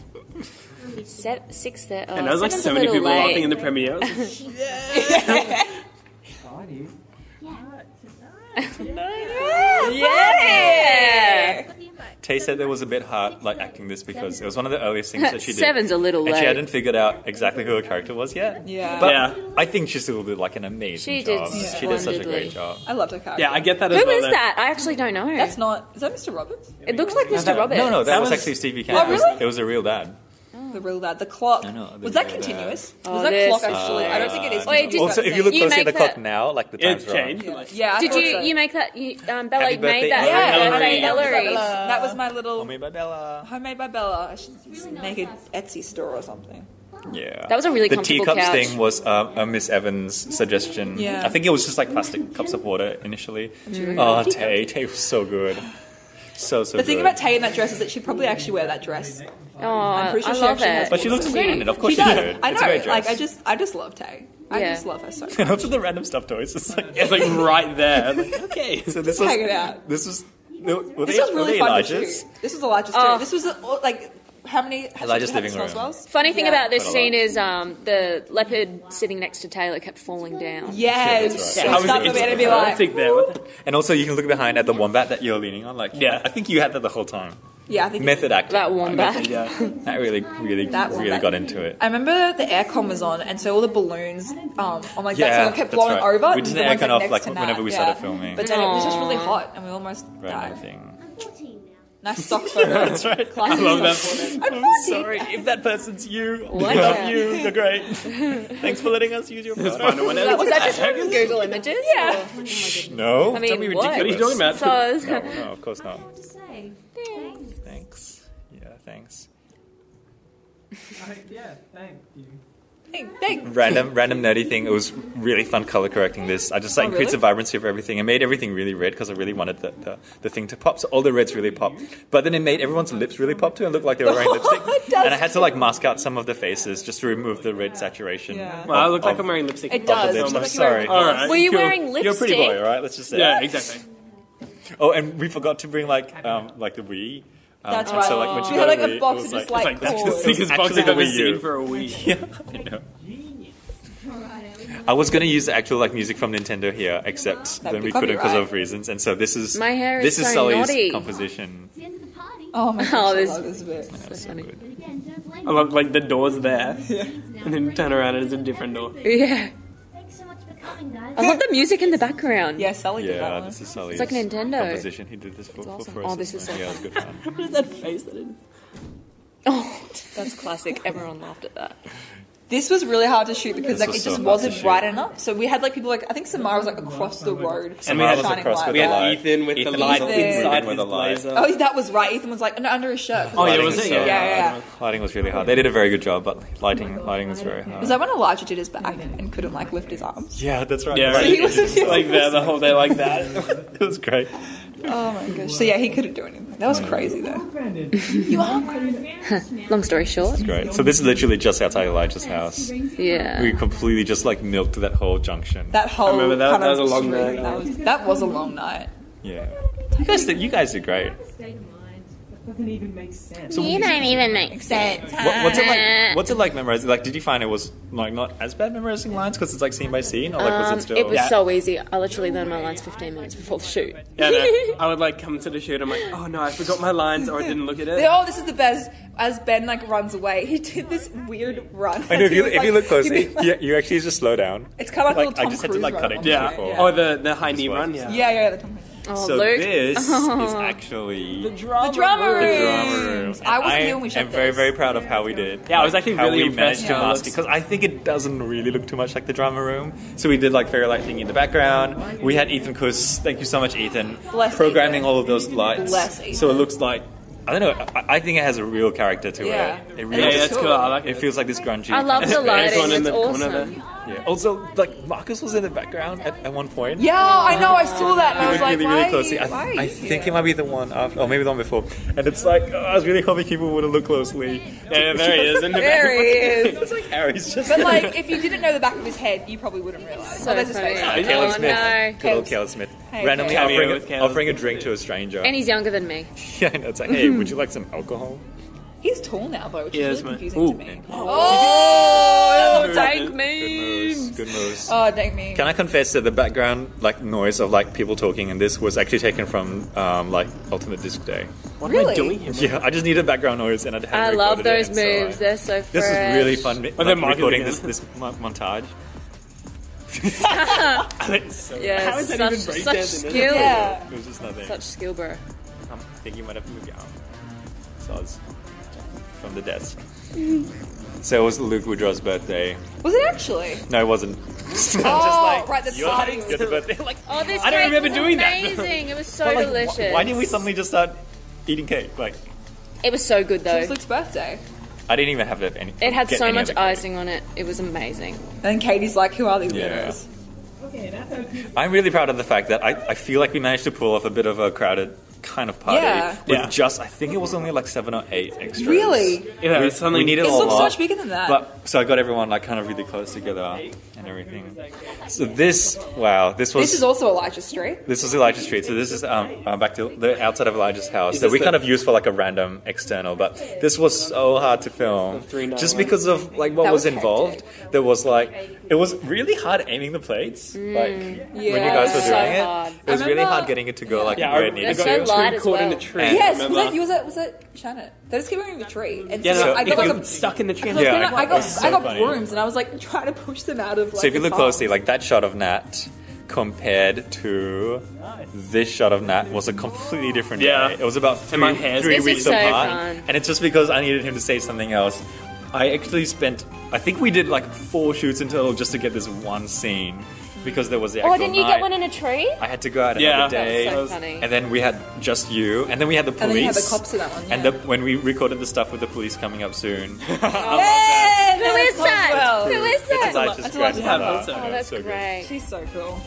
Speaker 3: Se- six there. Oh,
Speaker 4: And there was like so many people
Speaker 3: late.
Speaker 4: laughing in the premiere. I was like,
Speaker 3: Yeah.
Speaker 1: Tay said there was a bit hard like acting this because it was one of the earliest things that she did.
Speaker 3: Seven's a little
Speaker 1: and she hadn't figured out exactly who her character was yet.
Speaker 2: Yeah.
Speaker 1: But
Speaker 4: Yeah.
Speaker 1: I think she still did like an amazing
Speaker 3: She did
Speaker 1: job. She did such a great job.
Speaker 2: I loved her character.
Speaker 4: yeah, I get that as
Speaker 3: Who
Speaker 4: well.
Speaker 3: is
Speaker 4: though.
Speaker 3: that? I actually don't know.
Speaker 2: That's not. Is that Mr. Roberts?
Speaker 3: It looks like Mr.
Speaker 4: that-
Speaker 3: Roberts.
Speaker 1: No, no, that,
Speaker 4: That
Speaker 1: was,
Speaker 4: was-
Speaker 1: actually Stevie Camp.
Speaker 2: Oh,
Speaker 1: It was-
Speaker 2: really?
Speaker 1: It was a real dad.
Speaker 2: The real dad. The clock.
Speaker 1: I know,
Speaker 2: was that continuous?
Speaker 3: Oh,
Speaker 2: was that clock
Speaker 3: is
Speaker 2: actually? I don't think it is.
Speaker 3: Wait,
Speaker 2: continuous
Speaker 3: did-
Speaker 1: Also,
Speaker 2: at
Speaker 1: if you look
Speaker 3: You
Speaker 1: closely at the
Speaker 3: make
Speaker 1: clock now, like the time's
Speaker 4: It's
Speaker 1: wrong.
Speaker 4: changed.
Speaker 2: same. Yeah.
Speaker 3: Did you
Speaker 2: so.
Speaker 3: you make that? You, um, Bella
Speaker 1: Happy
Speaker 3: made
Speaker 1: birthday,
Speaker 3: that.
Speaker 2: Yeah,
Speaker 1: Hillary.
Speaker 3: birthday
Speaker 2: that was, that was my little
Speaker 1: Homemade by Bella.
Speaker 2: homemade by Bella. I should make an Etsy store or something.
Speaker 1: Yeah.
Speaker 3: That was a really
Speaker 1: the teacups
Speaker 3: couch.
Speaker 1: thing was uh, a Miss Evans suggestion.
Speaker 2: Yeah.
Speaker 1: I think it was just like plastic cups of water initially. Oh, Tay, Tay was so good, so so.
Speaker 2: The thing
Speaker 1: good.
Speaker 2: about Tay in that dress is that she'd probably actually wear that dress.
Speaker 3: Oh,
Speaker 2: I'm pretty sure
Speaker 3: I
Speaker 2: she
Speaker 3: love
Speaker 2: actually has
Speaker 3: it.
Speaker 1: but she looks great in it. Of course
Speaker 2: She
Speaker 1: she,
Speaker 2: does.
Speaker 1: did.
Speaker 2: I
Speaker 1: It's
Speaker 2: know.
Speaker 1: a great dress.
Speaker 2: Like I just, I just love Tay. I
Speaker 3: Yeah.
Speaker 2: just love her so much.
Speaker 1: and also the random stuffed toys. It's like
Speaker 4: it's like right there. Like, okay.
Speaker 1: so. This was
Speaker 2: hang it out.
Speaker 1: This was. Were
Speaker 2: This
Speaker 1: they,
Speaker 2: was
Speaker 1: were
Speaker 2: really
Speaker 1: they
Speaker 2: fun
Speaker 1: Elijah's?
Speaker 2: to shoot. This was Elijah's
Speaker 3: Oh.
Speaker 2: This was uh, like how many? How
Speaker 1: Elijah's
Speaker 2: how
Speaker 1: living
Speaker 2: many
Speaker 1: room.
Speaker 2: Snoswells?
Speaker 3: Funny thing
Speaker 2: Yeah.
Speaker 3: about this scene is um, the leopard sitting next to Taylor kept falling down.
Speaker 2: Yes.
Speaker 1: that's
Speaker 2: so
Speaker 1: right.
Speaker 4: How was it?
Speaker 2: for me to be like,
Speaker 4: think there.
Speaker 1: And also, you can look behind at the wombat that you're leaning on. Like,
Speaker 4: Yeah.
Speaker 1: I think you had that the whole time.
Speaker 2: yeah, I think
Speaker 1: Method acting.
Speaker 3: That wombat.
Speaker 4: Yeah.
Speaker 1: That really, really,
Speaker 2: That
Speaker 1: really
Speaker 2: wombat.
Speaker 1: got into it.
Speaker 2: I remember the aircon was on, and so all the balloons um, on like
Speaker 1: Yeah,
Speaker 2: that song kept blowing
Speaker 1: right.
Speaker 2: over.
Speaker 1: We did
Speaker 2: the
Speaker 1: the aircon off,
Speaker 2: next
Speaker 1: like, whenever we started filming.
Speaker 2: But then it was just really hot, and we almost
Speaker 1: Right,
Speaker 2: died.
Speaker 1: Everything.
Speaker 2: Nice stock photo.
Speaker 1: That's right.
Speaker 4: I love that.
Speaker 1: I'm sorry if that person's you. We
Speaker 3: What?
Speaker 1: love you. You're great. Thanks for letting us use your
Speaker 4: There's
Speaker 1: photo.
Speaker 4: fun one.
Speaker 3: Was that just from Google Images?
Speaker 2: Yeah.
Speaker 1: Oh no,
Speaker 3: I mean,
Speaker 1: don't be
Speaker 3: what?
Speaker 1: ridiculous.
Speaker 4: What are you talking about?
Speaker 3: So,
Speaker 1: No, no, of course not.
Speaker 5: to say. Thanks.
Speaker 1: Thanks. Yeah, thanks.
Speaker 6: yeah, thank you.
Speaker 2: Thank- thank-
Speaker 1: Random, random nerdy thing. It was really fun color correcting this. I just like
Speaker 2: Oh,
Speaker 1: increased
Speaker 2: really?
Speaker 1: the vibrancy of everything. It made everything really red because I really wanted the, the, the thing to pop. So all the reds really popped. But then it made everyone's lips really pop too and look like they were wearing lipstick.
Speaker 2: It does
Speaker 1: And I had to like mask out some of the faces just to remove the red saturation.
Speaker 2: Yeah.
Speaker 1: of-
Speaker 4: Well, I look like I'm wearing lipstick.
Speaker 2: It does.
Speaker 1: lips. I'm
Speaker 2: like
Speaker 1: sorry.
Speaker 4: All right.
Speaker 3: were you
Speaker 4: cool.
Speaker 3: wearing
Speaker 1: You're a pretty boy, right? Let's just say.
Speaker 4: Yeah, exactly.
Speaker 1: Oh, and we forgot to bring like um like the Wii. Um,
Speaker 2: That's
Speaker 1: and
Speaker 2: right.
Speaker 1: So like when she
Speaker 2: We
Speaker 1: got
Speaker 2: had
Speaker 1: a
Speaker 2: like
Speaker 1: Wii,
Speaker 2: a box
Speaker 1: it
Speaker 2: of
Speaker 1: was
Speaker 2: just
Speaker 1: like,
Speaker 2: like,
Speaker 4: It's like that's the
Speaker 2: cords.
Speaker 4: sickest box
Speaker 1: actually
Speaker 4: I've ever seen for a week.
Speaker 1: yeah, I know. I was gonna use the actual like music from Nintendo here, except
Speaker 2: That'd
Speaker 1: then we couldn't because of reasons. And so this is
Speaker 3: My hair
Speaker 1: this
Speaker 3: is
Speaker 1: is
Speaker 3: so
Speaker 1: Sully's
Speaker 3: naughty.
Speaker 1: composition.
Speaker 5: It's the end of the party.
Speaker 2: Oh my gosh,
Speaker 3: Oh,
Speaker 2: I
Speaker 3: this-
Speaker 2: love this bit.
Speaker 3: That's funny.
Speaker 5: But again, don't blame
Speaker 4: I love like the doors there, and then turn around and it's a different door.
Speaker 3: Yeah. I love the music in the background.
Speaker 2: Yeah, Sully did that
Speaker 1: Yeah,
Speaker 2: one.
Speaker 1: this is Sully's
Speaker 3: like Nintendo.
Speaker 1: composition. He did this for, for,
Speaker 3: awesome.
Speaker 1: for
Speaker 3: Oh,
Speaker 1: us.
Speaker 3: this is so
Speaker 1: yeah, it was good fun.
Speaker 2: What is that face that is?
Speaker 3: Oh, that's classic. Everyone laughed at that.
Speaker 2: This was really hard to shoot because like
Speaker 1: was
Speaker 2: it
Speaker 1: so
Speaker 2: just
Speaker 1: hard to
Speaker 2: wasn't
Speaker 1: shoot.
Speaker 2: bright enough. So we had like people like I think Samara was like across the road.
Speaker 4: And we had-
Speaker 2: shining
Speaker 1: across
Speaker 2: light.
Speaker 1: with
Speaker 4: We
Speaker 1: the
Speaker 4: had. Ethan with
Speaker 1: Ethan
Speaker 4: the
Speaker 1: was
Speaker 4: light
Speaker 2: moving
Speaker 4: inside
Speaker 1: with
Speaker 4: his
Speaker 1: the light.
Speaker 4: blazer.
Speaker 2: Oh, that was right. Ethan was like no, under his shirt.
Speaker 4: Oh, yeah,
Speaker 1: Lighting
Speaker 4: was
Speaker 1: was
Speaker 4: it? Yeah,
Speaker 2: yeah, yeah.
Speaker 1: Lighting was really hard. They did a very good job, but lighting lighting was very hard.
Speaker 2: Was that when Elijah did his back and couldn't like lift his arms?
Speaker 1: Yeah, that's right.
Speaker 4: Yeah,
Speaker 1: Right.
Speaker 4: right.
Speaker 2: he was-
Speaker 4: like there the whole day like that.
Speaker 1: it was great.
Speaker 2: Oh my gosh. So yeah, he couldn't do anything. That was crazy though. You are hungry.
Speaker 3: Long story short.
Speaker 1: Great. So this is literally just outside Elijah's house.
Speaker 3: Yeah.
Speaker 1: We completely just like milked that whole junction.
Speaker 2: That whole
Speaker 4: remember that-
Speaker 2: kind
Speaker 4: that
Speaker 2: of
Speaker 4: was a long
Speaker 2: street,
Speaker 4: night.
Speaker 2: That was, that was a long night.
Speaker 1: yeah. You guys did. You guys did great.
Speaker 6: That doesn't even make sense.
Speaker 3: You don't even make
Speaker 2: Sense.
Speaker 1: What, what's it like? What's it like memorizing? Like, did you find it was like not as bad memorizing lines because it's like scene by scene, or like was
Speaker 3: Um,
Speaker 1: it still?
Speaker 3: it was
Speaker 4: Yeah.
Speaker 3: so easy. I literally learned my lines 15 minutes before the shoot.
Speaker 4: Yeah, no, I would like come to the shoot. I'm like, oh no, I forgot my lines or I didn't look at it.
Speaker 2: Oh, this is the best. As Ben like runs away, he did this weird run.
Speaker 1: I know if
Speaker 2: He
Speaker 1: you,
Speaker 2: was,
Speaker 1: if you
Speaker 2: like-
Speaker 1: look closely,
Speaker 2: he was, like-
Speaker 1: you, you actually just slow down.
Speaker 2: It's kind of like,
Speaker 1: Like,
Speaker 2: a little Tom
Speaker 1: I just had to,
Speaker 2: Cruise
Speaker 1: like,
Speaker 2: run
Speaker 1: cut it
Speaker 2: on
Speaker 1: down
Speaker 4: Yeah.
Speaker 1: before.
Speaker 2: Yeah.
Speaker 4: Or the the high knee
Speaker 1: was.
Speaker 4: run. Yeah.
Speaker 2: Yeah, yeah, the Tom Cruise.
Speaker 3: Oh,
Speaker 1: so
Speaker 3: Luke.
Speaker 1: this is actually
Speaker 2: The drama rooms. I wasn't here when we shot
Speaker 1: am very, very proud of how we did.
Speaker 4: Yeah, I was actually really
Speaker 1: we
Speaker 4: impressed
Speaker 1: to
Speaker 4: how it
Speaker 1: mask because I think it doesn't really look too much like the drama room. So we did like fairy light thing in the background. We had Ethan Kuss. Thank you so much, Ethan.
Speaker 2: Bless
Speaker 1: programming
Speaker 2: Ethan.
Speaker 1: all of those lights.
Speaker 2: Bless Ethan.
Speaker 1: So it looks like I don't know. I, I think it has a real character to
Speaker 2: Yeah.
Speaker 1: it. It
Speaker 2: It
Speaker 1: really.
Speaker 4: Yeah, that's
Speaker 2: cool.
Speaker 4: cool. I like
Speaker 1: It
Speaker 4: it.
Speaker 1: feels like this grungy.
Speaker 3: I love
Speaker 1: kind
Speaker 3: the
Speaker 1: of
Speaker 3: lighting.
Speaker 4: Everyone in
Speaker 3: It's
Speaker 4: the corner
Speaker 3: awesome.
Speaker 1: Yeah. Also, like Marcus was in the background at, at one point.
Speaker 2: Yeah, I know. I saw that and I was
Speaker 1: Really,
Speaker 2: like,
Speaker 1: really,
Speaker 2: why?
Speaker 1: really closely. I,
Speaker 2: why
Speaker 1: I think
Speaker 2: here?
Speaker 1: it might be the one after, or maybe the one before. And it's like, oh, I was really hoping people would have looked closely.
Speaker 4: Yeah, there he is in the
Speaker 2: There he
Speaker 4: back.
Speaker 2: is.
Speaker 1: It's like Harry's just.
Speaker 2: But like, if you didn't know the back of his head, you probably wouldn't realize.
Speaker 3: Oh, so
Speaker 2: oh, there's his
Speaker 3: funny.
Speaker 2: face.
Speaker 4: Oh,
Speaker 1: Caleb
Speaker 3: Oh,
Speaker 1: Smith.
Speaker 3: no.
Speaker 1: Good old Caleb Smith.
Speaker 2: Hey,
Speaker 1: Randomly
Speaker 4: Caleb.
Speaker 1: offering,
Speaker 4: With
Speaker 1: a, offering a drink to a stranger.
Speaker 3: And he's younger than me.
Speaker 1: yeah, and it's like, hey, would you like some alcohol?
Speaker 2: He's tall now, though, which
Speaker 4: Yeah,
Speaker 2: is really
Speaker 4: right.
Speaker 2: confusing to me. Oh,
Speaker 3: Dank
Speaker 1: Good moves. Good moves.
Speaker 2: Oh, dang me.
Speaker 1: Can I confess that the background like noise of like people talking in this was actually taken from um, like Ultimate Disc Day?
Speaker 4: What am I doing here?
Speaker 1: Yeah, I just needed a background noise and I hadn't
Speaker 3: I love
Speaker 1: recorded it,
Speaker 3: those
Speaker 1: and so I-
Speaker 3: moves. They're so fresh.
Speaker 1: This is really fun. Like,
Speaker 4: they're marking
Speaker 1: recording this this mon- montage.
Speaker 3: Yeah,
Speaker 4: How is that
Speaker 3: such,
Speaker 4: even
Speaker 3: such
Speaker 4: breakdancing?
Speaker 3: skill.
Speaker 2: Yeah.
Speaker 1: It was just nothing.
Speaker 3: Such skill, bro.
Speaker 1: I think you might have to move your arm. Soz. From the desk. So it was Luke Woodrow's birthday.
Speaker 2: Was it actually?
Speaker 1: No, it wasn't. Just
Speaker 2: Oh, right, the
Speaker 1: your,
Speaker 2: party.
Speaker 1: your birthday. Like,
Speaker 3: Oh, this
Speaker 1: I don't
Speaker 3: cake
Speaker 1: remember
Speaker 3: was
Speaker 1: doing that.
Speaker 3: amazing. It was so
Speaker 1: but, like, wh-
Speaker 3: delicious.
Speaker 1: Why didn't we suddenly just start eating cake? Like,
Speaker 3: It was so good though.
Speaker 2: It
Speaker 3: though.
Speaker 2: was Luke's birthday.
Speaker 1: I didn't even have any.
Speaker 3: It had
Speaker 1: get
Speaker 3: so
Speaker 1: any
Speaker 3: much
Speaker 1: other cake.
Speaker 3: icing on it. It was amazing.
Speaker 2: And then Katie's like, who are these
Speaker 1: Yeah.
Speaker 2: weirdos?
Speaker 6: Okay, that's okay.
Speaker 1: I'm really proud of the fact that I, I feel like we managed to pull off a bit of a crowded kind of party
Speaker 2: Yeah.
Speaker 1: with
Speaker 4: Yeah.
Speaker 1: just I think it was only like seven or eight extras.
Speaker 2: Really?
Speaker 4: Yeah,
Speaker 1: we,
Speaker 4: it's something-
Speaker 1: we needed
Speaker 2: It
Speaker 1: a
Speaker 2: looks so
Speaker 1: lot,
Speaker 2: much bigger than that.
Speaker 1: But so I got everyone like kind of really close together and everything. So this, wow, this was
Speaker 2: this is also Elijah Street.
Speaker 1: this was Elijah Street. So this is um, uh, back to the outside of Elijah's house
Speaker 4: Is
Speaker 1: that
Speaker 4: this
Speaker 1: we
Speaker 4: the-
Speaker 1: kind of used for like a random external. But this was so hard to film,
Speaker 4: The 391.
Speaker 1: just because of like what
Speaker 2: That
Speaker 1: was,
Speaker 2: was
Speaker 1: involved. There was like it was really hard aiming the plates. like when you
Speaker 2: Yeah.
Speaker 1: guys were
Speaker 3: So
Speaker 1: doing it,
Speaker 3: hard.
Speaker 1: it was
Speaker 2: I
Speaker 1: really
Speaker 2: remember-
Speaker 1: hard getting it to go like
Speaker 4: Yeah,
Speaker 1: where it
Speaker 4: I
Speaker 1: needed
Speaker 3: They're
Speaker 4: got
Speaker 3: so
Speaker 1: to.
Speaker 3: Light
Speaker 4: two
Speaker 3: as
Speaker 4: caught in
Speaker 3: well.
Speaker 4: the tree.
Speaker 2: Yes, was
Speaker 4: remember?
Speaker 2: that, you was it, was it Shannon? They just keep going in the tree. And
Speaker 4: Yeah,
Speaker 2: so
Speaker 4: no,
Speaker 2: I
Speaker 4: if
Speaker 2: got like
Speaker 4: you're
Speaker 2: a,
Speaker 4: stuck in the tree.
Speaker 2: I,
Speaker 1: Yeah,
Speaker 2: gonna- I got,
Speaker 1: it's
Speaker 2: I got
Speaker 1: funny.
Speaker 2: brooms and I was like trying to push them out of like
Speaker 1: So if you
Speaker 2: the
Speaker 1: look
Speaker 2: car.
Speaker 1: closely, like that shot of Nat compared to this shot of Nat was a completely different
Speaker 4: Yeah.
Speaker 1: day. It was about three,
Speaker 4: my hair's-
Speaker 1: three
Speaker 4: This
Speaker 1: weeks
Speaker 7: is so
Speaker 1: apart,
Speaker 7: fun.
Speaker 1: and it's just because I needed him to say something else. I actually spent, I think we did like four shoots in total just to get this one scene because there was the
Speaker 7: Oh, didn't you
Speaker 1: night.
Speaker 7: get one in a tree?
Speaker 1: I had to go out
Speaker 4: Yeah.
Speaker 1: another
Speaker 4: That
Speaker 1: day,
Speaker 7: so funny.
Speaker 1: and then we had just you, and then we had the police,
Speaker 2: And then you had the cops in that one,
Speaker 1: and the, when we recorded the stuff with the police coming up soon.
Speaker 2: Yeah,
Speaker 7: Who is that?
Speaker 2: Well.
Speaker 7: Who is that?
Speaker 1: It's like
Speaker 2: that's
Speaker 1: just
Speaker 2: a lot
Speaker 1: great
Speaker 2: to have
Speaker 1: fun.
Speaker 2: also.
Speaker 7: Oh, that's
Speaker 1: so good.
Speaker 7: great.
Speaker 2: She's so cool.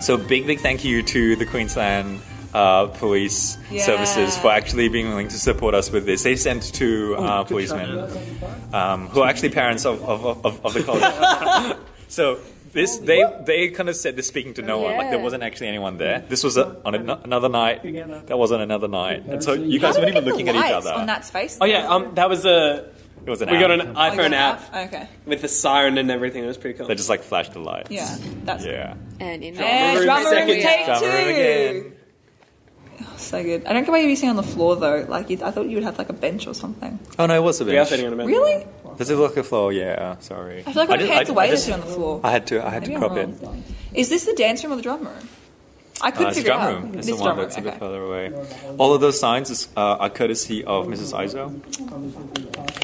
Speaker 1: So big, big thank you to the Queensland uh, Police
Speaker 2: Yeah.
Speaker 1: Services for actually being willing to support us with this. They sent two uh, policemen um, who are actually parents of, of, of, of the college. So this they they kind of said this speaking to no one, like there wasn't actually anyone there. This was a, on a, another night. That was on another night, and so you guys weren't even
Speaker 2: we
Speaker 1: looking at each other.
Speaker 2: on Nat's face.
Speaker 4: Oh yeah, um, that was a.
Speaker 1: It was an
Speaker 4: We got an
Speaker 1: app.
Speaker 2: Oh, got
Speaker 4: iPhone
Speaker 2: an
Speaker 4: app
Speaker 2: Okay.
Speaker 4: with the siren and everything. It was pretty cool.
Speaker 1: They just like flashed the lights.
Speaker 2: Yeah, that's
Speaker 1: Yeah.
Speaker 7: And in
Speaker 2: And
Speaker 4: room
Speaker 2: drama room
Speaker 4: second.
Speaker 2: take
Speaker 1: Drama room
Speaker 2: two.
Speaker 1: Again.
Speaker 2: So good. I don't get why you're sitting on the floor though. Like you, I thought you would have like a bench or something.
Speaker 1: Oh no, it was a
Speaker 4: we are
Speaker 1: bench.
Speaker 4: sitting on a bench.
Speaker 2: Really?
Speaker 1: Does it look a floor? Yeah. Sorry.
Speaker 2: I feel like when
Speaker 1: just-
Speaker 2: it pans
Speaker 1: I-
Speaker 2: away,
Speaker 1: I
Speaker 2: they're
Speaker 1: just-
Speaker 2: on the floor.
Speaker 1: I had to. I had
Speaker 2: Maybe
Speaker 1: to
Speaker 2: I'm
Speaker 1: crop it.
Speaker 2: wrong. Is this the dance room or the drum room? I couldn't
Speaker 1: Uh, it's the
Speaker 2: figure
Speaker 1: drum
Speaker 2: it out.
Speaker 1: room. It's
Speaker 2: It's
Speaker 1: the
Speaker 2: the
Speaker 1: one
Speaker 2: drum room.
Speaker 1: that's a bit
Speaker 2: Okay.
Speaker 1: further away. All of those signs is, uh, are courtesy of Mrs. Izo.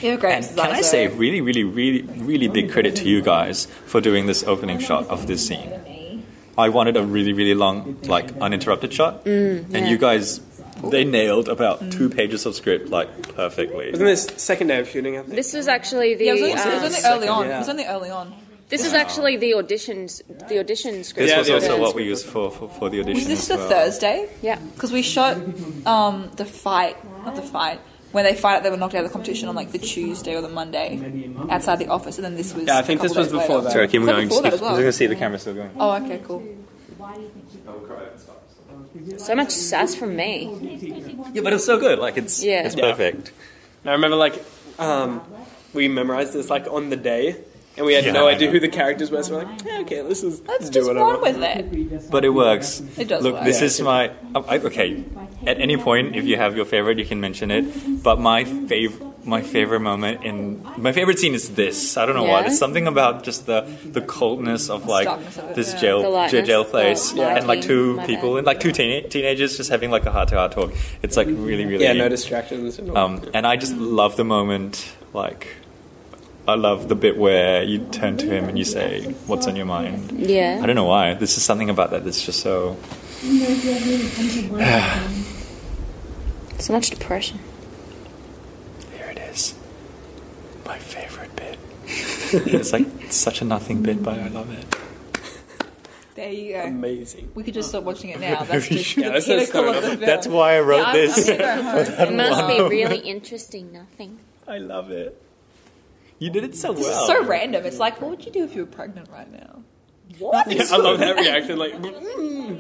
Speaker 2: You have great
Speaker 1: And
Speaker 2: Mrs.
Speaker 1: can I say, really, really, really, really big credit to you guys for doing this opening shot of this scene. I wanted a really, really long, like, mm-hmm. uninterrupted shot, mm, and you guys, they nailed about mm. two pages of script, like, perfectly.
Speaker 4: Wasn't this second day of shooting? I think.
Speaker 7: This was actually the.
Speaker 2: Yeah, it was, only, it was uh, only early on.
Speaker 4: yeah.
Speaker 2: It was only early on.
Speaker 7: this is actually the auditions. The audition script.
Speaker 1: This was
Speaker 4: the
Speaker 1: also what we used for, for, for the audition
Speaker 2: Was this
Speaker 1: as
Speaker 2: the
Speaker 1: well.
Speaker 2: Thursday?
Speaker 7: Yeah.
Speaker 2: Because we shot um, the fight, not the fight. When they fight, they were knocked out of the competition on like the Tuesday or the Monday outside the office, and then this was.
Speaker 4: Yeah, I
Speaker 2: a
Speaker 4: think this was before
Speaker 2: later.
Speaker 4: that.
Speaker 1: Sorry, keep
Speaker 2: Was
Speaker 1: going.
Speaker 2: before that as well?
Speaker 1: I'm going to see the camera still going.
Speaker 2: Oh, okay, cool.
Speaker 7: So much sass from me.
Speaker 1: Yeah, but it's so good. Like, it's,
Speaker 7: Yeah.
Speaker 1: it's
Speaker 4: Yeah.
Speaker 1: perfect.
Speaker 4: And I remember like um, we memorized this like on the day, and we had
Speaker 1: Yeah,
Speaker 4: no
Speaker 1: I
Speaker 4: idea
Speaker 1: know.
Speaker 4: who the characters were. So we're like, yeah, okay, this is just
Speaker 2: Let's
Speaker 4: do
Speaker 2: just
Speaker 4: whatever.
Speaker 2: run with it.
Speaker 1: But it works.
Speaker 2: It does
Speaker 1: Look,
Speaker 2: work.
Speaker 1: this
Speaker 2: Yeah,
Speaker 1: is my. I, okay, at any point, if you have your favorite, you can mention it. But my favorite, my favorite moment in my favorite scene is this. I don't know what.
Speaker 7: Yeah?
Speaker 1: It's something about just the the coldness of like
Speaker 2: starkness of it,
Speaker 1: this
Speaker 2: yeah.
Speaker 1: Jail
Speaker 7: lightness,
Speaker 1: jail place,
Speaker 7: lighting,
Speaker 1: and like two
Speaker 7: my
Speaker 1: people
Speaker 7: bad.
Speaker 1: and like two teen- teenagers just having like a heart to heart talk. It's like really, really.
Speaker 4: Yeah, no distractions.
Speaker 1: Um, and I just love the moment, like. I love the bit where you turn to him and you say, "What's on your mind?"
Speaker 7: Yeah.
Speaker 1: I don't know why. This is something about that that's just so.
Speaker 7: So much depression.
Speaker 1: Here it is. My favorite bit. it's like it's such a nothing bit, but I love it.
Speaker 2: There you go.
Speaker 4: Amazing.
Speaker 2: We could just stop watching it now. That's just
Speaker 4: Yeah,
Speaker 2: the
Speaker 4: let's
Speaker 2: pinnacle of the film.
Speaker 1: That's why I wrote
Speaker 2: Yeah, I'm-
Speaker 1: this.
Speaker 2: I'm gonna go home.
Speaker 7: It must be really interesting. Nothing.
Speaker 1: I love it. You did it so
Speaker 2: This
Speaker 1: well.
Speaker 2: is so random. It's like, what would you do if you were pregnant right now?
Speaker 4: Yeah, I love that reaction. Like,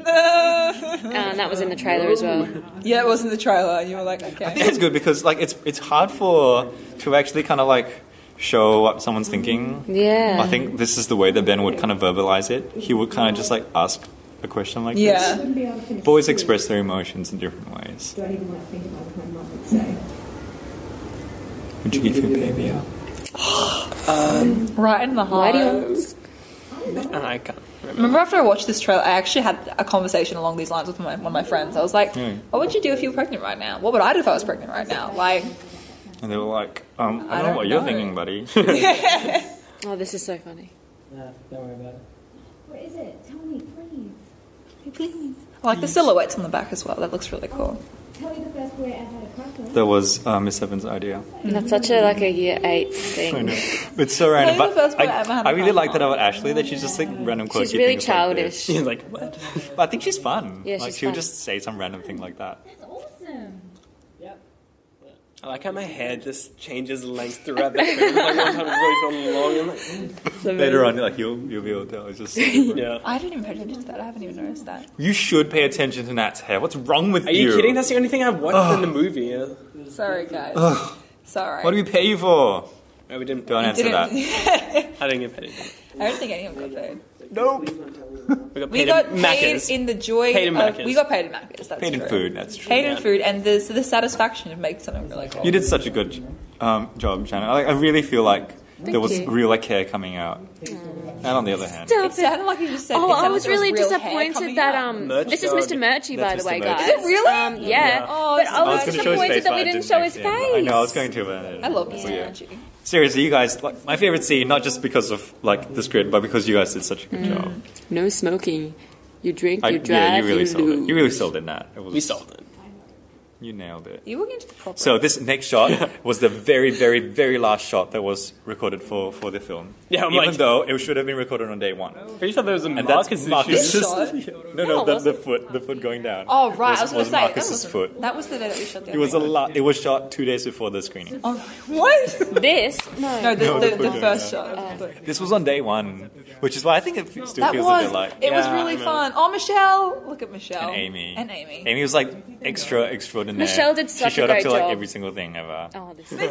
Speaker 7: Uh, and that was in the trailer as well.
Speaker 2: Yeah, it was in the trailer. You were like, okay.
Speaker 1: I think it's good because like it's it's hard for to actually kind of like show what someone's thinking.
Speaker 7: Yeah.
Speaker 1: I think this is the way that Ben would kind of verbalize it. He would kind of just like ask a question like
Speaker 2: Yeah.
Speaker 1: this. Boys express their emotions in different ways.
Speaker 6: Don't even like think about what my mum would say.
Speaker 1: Would you give your baby up?
Speaker 2: Right in the
Speaker 7: Why
Speaker 2: heart.
Speaker 7: do you?
Speaker 4: I can't.
Speaker 2: Remember after I watched this trailer, I actually had a conversation along these lines with my, one of my friends. I was like,
Speaker 1: Hmm.
Speaker 2: what would you do if you were pregnant right now? What would I do if I was pregnant right now? Like,
Speaker 1: And they were like, um, I,
Speaker 2: I
Speaker 1: don't know
Speaker 2: don't
Speaker 1: what you're thinking, buddy.
Speaker 7: Oh, this is so funny.
Speaker 6: Nah, don't worry about it.
Speaker 5: What is it? Tell me, please.
Speaker 2: please. I like the silhouettes on the back as well. That looks really cool.
Speaker 5: Tell me the first boy I ever had a crush
Speaker 1: that was uh, Miss Evans' idea.
Speaker 7: That's such a like a year eight
Speaker 1: I
Speaker 7: thing.
Speaker 1: know. It's so random. But
Speaker 2: first one I
Speaker 1: I,
Speaker 2: ever had
Speaker 1: I
Speaker 2: a
Speaker 1: really like that about Ashley that she's just like random quirky
Speaker 7: She's really
Speaker 1: things like this.
Speaker 7: childish.
Speaker 4: He's like, what?
Speaker 1: But I think she's fun.
Speaker 7: Yeah,
Speaker 1: like
Speaker 7: she's
Speaker 1: she'll
Speaker 7: fun.
Speaker 1: just say some random thing like that.
Speaker 5: That's awesome.
Speaker 4: I like how my hair just changes length throughout the film. Like one time it's really long and like, mm.
Speaker 1: Later on, like you'll you'll be able to tell. It's just
Speaker 4: yeah.
Speaker 2: I didn't even pay attention to that. I haven't even noticed that.
Speaker 1: you should pay attention to Nat's hair. What's wrong with
Speaker 4: Are you kidding? That's the only thing I've watched in the movie. Yeah.
Speaker 2: Sorry, guys. Sorry.
Speaker 1: What do we pay you for?
Speaker 4: No, we didn't.
Speaker 1: Don't answer
Speaker 2: Didn't-
Speaker 1: that.
Speaker 4: I didn't get paid.
Speaker 2: I don't think anyone got paid.
Speaker 1: Nope.
Speaker 4: We got
Speaker 2: We
Speaker 4: paid
Speaker 2: got
Speaker 4: at
Speaker 2: paid
Speaker 4: Macca's.
Speaker 2: in the joy
Speaker 4: Paid in
Speaker 2: of.
Speaker 4: Macca's.
Speaker 2: We got paid in Macca's. That's
Speaker 1: Paid in
Speaker 2: true.
Speaker 1: food. That's true.
Speaker 2: Paid in
Speaker 4: Yeah.
Speaker 2: food and the, so the satisfaction of making something really cool.
Speaker 1: You did such a good um, job, Shannon. I, I really feel like there was
Speaker 7: you.
Speaker 1: real like care coming out. And on the other hand,
Speaker 7: Stop
Speaker 2: It sounded like you just said. it
Speaker 7: Oh,
Speaker 2: sounded
Speaker 7: I
Speaker 2: like
Speaker 7: was
Speaker 2: there
Speaker 7: really
Speaker 2: real hair
Speaker 7: disappointed that
Speaker 2: out.
Speaker 7: um.
Speaker 4: Merch
Speaker 7: This is
Speaker 4: dog.
Speaker 7: Mr. Murchie, by
Speaker 1: That's
Speaker 7: the way,
Speaker 1: Mr. Murchie.
Speaker 7: guys.
Speaker 1: Is
Speaker 2: it really?
Speaker 7: Um, yeah.
Speaker 2: Oh,
Speaker 7: but I
Speaker 1: I
Speaker 7: was
Speaker 1: was going to show his
Speaker 7: disappointed
Speaker 1: face,
Speaker 7: that
Speaker 1: but
Speaker 7: we
Speaker 1: I
Speaker 7: didn't show his
Speaker 1: face. it. I know, I was going to, but
Speaker 2: I love Mr.
Speaker 1: But yeah.
Speaker 2: Murchie.
Speaker 1: Seriously, you guys, like, my favorite scene, not just because of like the script, but because you guys did such a good mm. job.
Speaker 7: No smoking. You drink,
Speaker 1: I,
Speaker 7: you drive,
Speaker 1: yeah, you really sold
Speaker 7: lose.
Speaker 1: it. You really sold it, Nat. It was,
Speaker 4: We sold it.
Speaker 1: You nailed it.
Speaker 2: You were into the proper.
Speaker 1: So this next shot was the very, very, very last shot that was recorded for, for the film.
Speaker 4: Yeah, I'm
Speaker 1: even
Speaker 4: like-
Speaker 1: though it should have been recorded on day one.
Speaker 4: Are you sure there was a
Speaker 1: And
Speaker 4: Marcus
Speaker 1: that's
Speaker 4: issue.
Speaker 1: Marcus.
Speaker 2: This shot?
Speaker 1: no, no,
Speaker 7: No,
Speaker 1: the, the foot, the foot going down.
Speaker 2: oh right, I was
Speaker 1: was
Speaker 2: going to say that wasn't-
Speaker 1: foot.
Speaker 2: That was the day that we shot the.
Speaker 1: It was a lot. It was shot two days before the screening.
Speaker 2: Oh, what?
Speaker 7: This? No.
Speaker 2: No, the,
Speaker 1: No,
Speaker 2: the,
Speaker 1: the
Speaker 2: the,
Speaker 1: foot
Speaker 2: first
Speaker 1: going
Speaker 2: shot. Oh.
Speaker 1: This was on day one, which is why I think it still
Speaker 2: That
Speaker 1: feels
Speaker 2: was.
Speaker 1: a bit like.
Speaker 2: it was really fun. Oh, Michelle! Look at Michelle
Speaker 1: and Amy.
Speaker 2: And Amy.
Speaker 1: Amy was like extra extraordinary.
Speaker 7: Michelle did such a
Speaker 1: She showed up
Speaker 7: great
Speaker 1: to like
Speaker 7: job.
Speaker 1: every single thing ever.
Speaker 7: Oh, this.
Speaker 2: is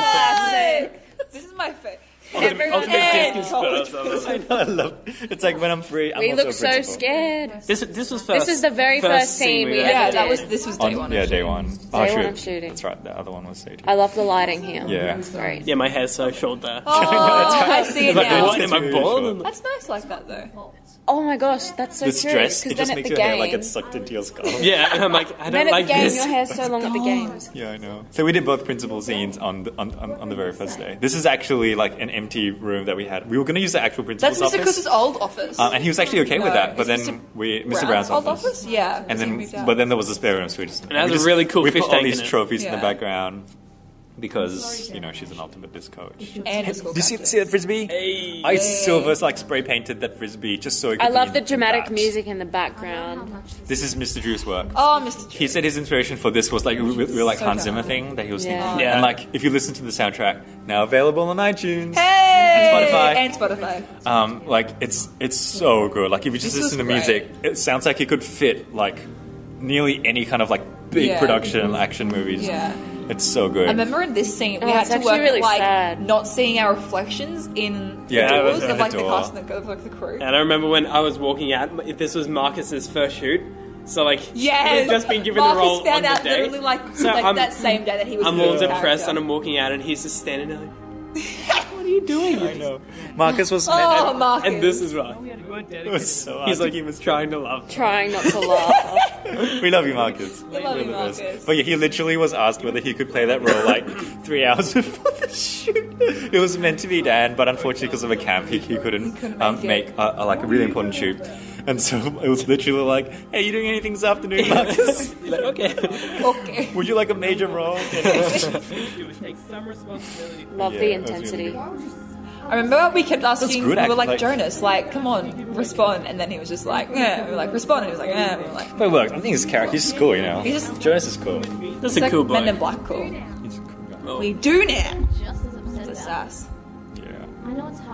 Speaker 2: Classic. This is my favorite.
Speaker 7: Everyone.
Speaker 4: Ultimate
Speaker 2: college.
Speaker 4: I was-
Speaker 1: I love. It's like when I'm free. I'm
Speaker 7: We look so
Speaker 1: principal.
Speaker 7: scared.
Speaker 4: This, this was first.
Speaker 7: This is the very first scene we
Speaker 4: had.
Speaker 7: ever
Speaker 2: Yeah,
Speaker 7: did.
Speaker 2: that was. This was day
Speaker 1: On-
Speaker 2: one.
Speaker 1: yeah, day one.
Speaker 7: Day
Speaker 1: oh,
Speaker 7: one
Speaker 1: shoot.
Speaker 7: of shooting.
Speaker 1: That's right. The other one was day two.
Speaker 7: I love the lighting here.
Speaker 1: Yeah.
Speaker 7: It's great.
Speaker 4: Yeah, my hair's so short there.
Speaker 2: Oh, I see it
Speaker 4: Like,
Speaker 2: now.
Speaker 4: what? Am I bald?
Speaker 2: That's nice like that though.
Speaker 7: Oh my gosh, that's so
Speaker 1: this
Speaker 7: true.
Speaker 1: dress,
Speaker 7: Because
Speaker 1: it just
Speaker 7: then
Speaker 1: makes
Speaker 7: the
Speaker 1: your hair like
Speaker 7: game,
Speaker 1: it's sucked into your skull.
Speaker 4: Yeah, and I'm like, I don't
Speaker 7: at
Speaker 4: like
Speaker 7: the game,
Speaker 4: this.
Speaker 7: your hair's so long at the games.
Speaker 1: Yeah, I know. So we did both principal scenes on the, on, on, on the very first day. This is actually like an empty room that we had. We were going to use the actual principal's
Speaker 2: That's Mr.
Speaker 1: office,
Speaker 2: old office.
Speaker 1: um, and he was actually okay with that. But then
Speaker 2: Mr.
Speaker 1: we, Mr.
Speaker 2: Brown's
Speaker 1: Brown's
Speaker 2: old
Speaker 1: office,
Speaker 2: office? Yeah.
Speaker 1: and then but then there was a spare room, so we just
Speaker 4: it has
Speaker 1: we
Speaker 4: a
Speaker 1: just-
Speaker 4: really cool
Speaker 1: We
Speaker 4: fish
Speaker 1: put all
Speaker 4: tank
Speaker 1: these
Speaker 4: in it.
Speaker 1: trophies in the background because you know she's an ultimate disc coach.
Speaker 2: and a
Speaker 1: Did you see,
Speaker 2: captain.
Speaker 1: see that frisbee?
Speaker 4: Hey.
Speaker 1: I silver like spray painted that frisbee just so it could
Speaker 7: I love
Speaker 1: in-
Speaker 7: the dramatic
Speaker 1: that.
Speaker 7: music in the background.
Speaker 1: This is Mr. Drew's work.
Speaker 2: Oh, Mr. Drew.
Speaker 1: He said his inspiration for this was like a real, real like
Speaker 2: So
Speaker 1: Hans
Speaker 2: talented.
Speaker 1: Zimmer thing that he was
Speaker 7: Yeah.
Speaker 1: thinking.
Speaker 4: Yeah.
Speaker 1: And like if you listen to the soundtrack, now available on iTunes.
Speaker 2: Hey!
Speaker 1: And Spotify.
Speaker 2: And Spotify.
Speaker 1: Um, like it's it's so good. Like if you just
Speaker 2: This
Speaker 1: listen to music, it sounds like it could fit like nearly any kind of like big
Speaker 2: Yeah.
Speaker 1: production action movies.
Speaker 2: Yeah.
Speaker 1: It's so good.
Speaker 2: I remember in this scene we
Speaker 7: Oh,
Speaker 2: had
Speaker 7: it's
Speaker 2: to
Speaker 7: actually
Speaker 2: work
Speaker 7: really
Speaker 2: at, like
Speaker 7: sad.
Speaker 2: not seeing our reflections in
Speaker 1: Yeah,
Speaker 2: the doors of
Speaker 1: at
Speaker 2: like
Speaker 1: the
Speaker 2: the
Speaker 1: door.
Speaker 2: cast and the, of like the crew.
Speaker 4: And I remember when I was walking out, if this was Marcus's first shoot. So like,
Speaker 2: Yes.
Speaker 4: he had just been given
Speaker 2: Marcus
Speaker 4: the role
Speaker 2: found
Speaker 4: on
Speaker 2: out
Speaker 4: the day.
Speaker 2: literally like,
Speaker 4: So
Speaker 2: like
Speaker 4: I'm-
Speaker 2: that same day that he was.
Speaker 4: I'm
Speaker 2: the
Speaker 4: all
Speaker 2: lead
Speaker 4: depressed
Speaker 2: character.
Speaker 4: and I'm walking out and he's just standing there like,
Speaker 1: I know. Marcus was
Speaker 2: Oh,
Speaker 1: and,
Speaker 2: Marcus!
Speaker 4: and this is right.
Speaker 1: it was so hard
Speaker 4: He's like,
Speaker 1: he was
Speaker 4: trying to love.
Speaker 7: Trying not to laugh.
Speaker 1: We love you, Marcus.
Speaker 2: We love you,
Speaker 1: You're the best.
Speaker 2: Marcus.
Speaker 1: But yeah, he literally was asked whether he could play that role like three hours before the shoot. It was meant to be Dan, but unfortunately, because of a camp, he, he couldn't,
Speaker 2: couldn't
Speaker 1: um,
Speaker 2: make
Speaker 1: make a, a, like a really important shoot. And so it was literally like, "Hey, you doing anything this afternoon, Marcus?
Speaker 4: Like, okay.
Speaker 2: Okay.
Speaker 1: Would you like a major role?"
Speaker 4: Take some responsibility.
Speaker 7: Love
Speaker 1: Yeah,
Speaker 7: the
Speaker 1: it was
Speaker 7: intensity.
Speaker 2: I remember we kept asking.
Speaker 1: good
Speaker 2: we were like,
Speaker 1: like-
Speaker 2: Jonas, like, come on, respond. And then he was just like, yeah. We were like, respond. And he was like, yeah. We were like,
Speaker 1: But it worked. I think his character, he's cool, you know.
Speaker 2: He's just-
Speaker 1: Jonas is cool.
Speaker 4: That's
Speaker 2: it's
Speaker 4: a
Speaker 2: like
Speaker 4: cool
Speaker 2: Men in. Black cool.
Speaker 1: He's a cool guy.
Speaker 2: We do now.
Speaker 5: Just as upset
Speaker 2: It's a sass.
Speaker 1: Yeah.
Speaker 5: I know it's hard too. It's fine.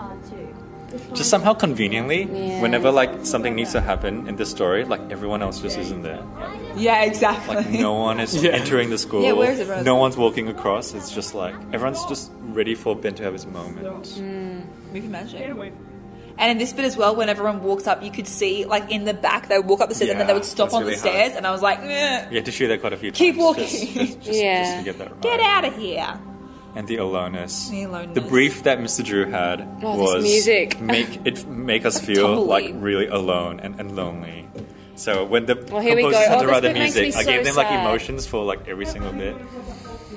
Speaker 1: Just somehow conveniently,
Speaker 7: Yeah.
Speaker 1: whenever like something needs to happen in the story, like everyone else just isn't there.
Speaker 2: Yeah, exactly.
Speaker 1: Like no one is
Speaker 4: Yeah.
Speaker 1: entering the school.
Speaker 2: Yeah, where is everyone?
Speaker 1: No one's walking across. It's just like everyone's just ready for Ben to have his moment. Hmm.
Speaker 2: Movie magic. And in this bit as well, when everyone walks up, you could see, like, in the back, they would walk up the stairs and then they would stop
Speaker 1: that's
Speaker 2: on the
Speaker 1: really hard.
Speaker 2: stairs. And I was like, "Meh,
Speaker 1: We had to shoot that quite a few times.
Speaker 2: Keep walking.
Speaker 1: Just, just, just,
Speaker 7: Yeah.
Speaker 1: just to get that right.
Speaker 2: get out of here.
Speaker 1: And the aloneness.
Speaker 2: The aloneness.
Speaker 1: The brief that Mr. Drew had
Speaker 7: Oh,
Speaker 1: was
Speaker 7: music.
Speaker 1: make it make us feel like really alone and, and lonely. So when the
Speaker 7: Well, here we
Speaker 1: composers
Speaker 7: go.
Speaker 1: had
Speaker 7: Oh,
Speaker 1: to
Speaker 7: this
Speaker 1: write the music,
Speaker 7: me
Speaker 1: I gave
Speaker 7: so
Speaker 1: them like emotions for like every single bit.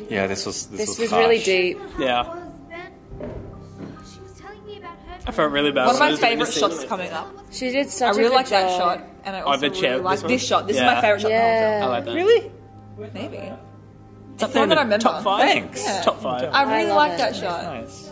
Speaker 1: Yeah, this was this,
Speaker 7: This
Speaker 1: was,
Speaker 7: was really deep.
Speaker 4: Yeah.
Speaker 5: Was Ben? She was telling me about her.
Speaker 4: I felt really bad.
Speaker 2: One of my favourite shots coming up.
Speaker 7: She did
Speaker 2: I
Speaker 7: such a
Speaker 2: really
Speaker 7: good
Speaker 2: like that shot. And I
Speaker 4: Oh,
Speaker 2: also
Speaker 4: the chair-
Speaker 2: really like
Speaker 4: this
Speaker 2: this shot. This is my favourite shot in the
Speaker 7: Yeah.
Speaker 4: I like that.
Speaker 1: Really?
Speaker 2: whole. Maybe.
Speaker 4: It's up
Speaker 2: the
Speaker 4: there in the top five.
Speaker 1: Thanks.
Speaker 2: Yeah.
Speaker 4: Top five.
Speaker 2: I really
Speaker 7: love
Speaker 2: like
Speaker 7: it.
Speaker 2: that shot.
Speaker 1: Nice.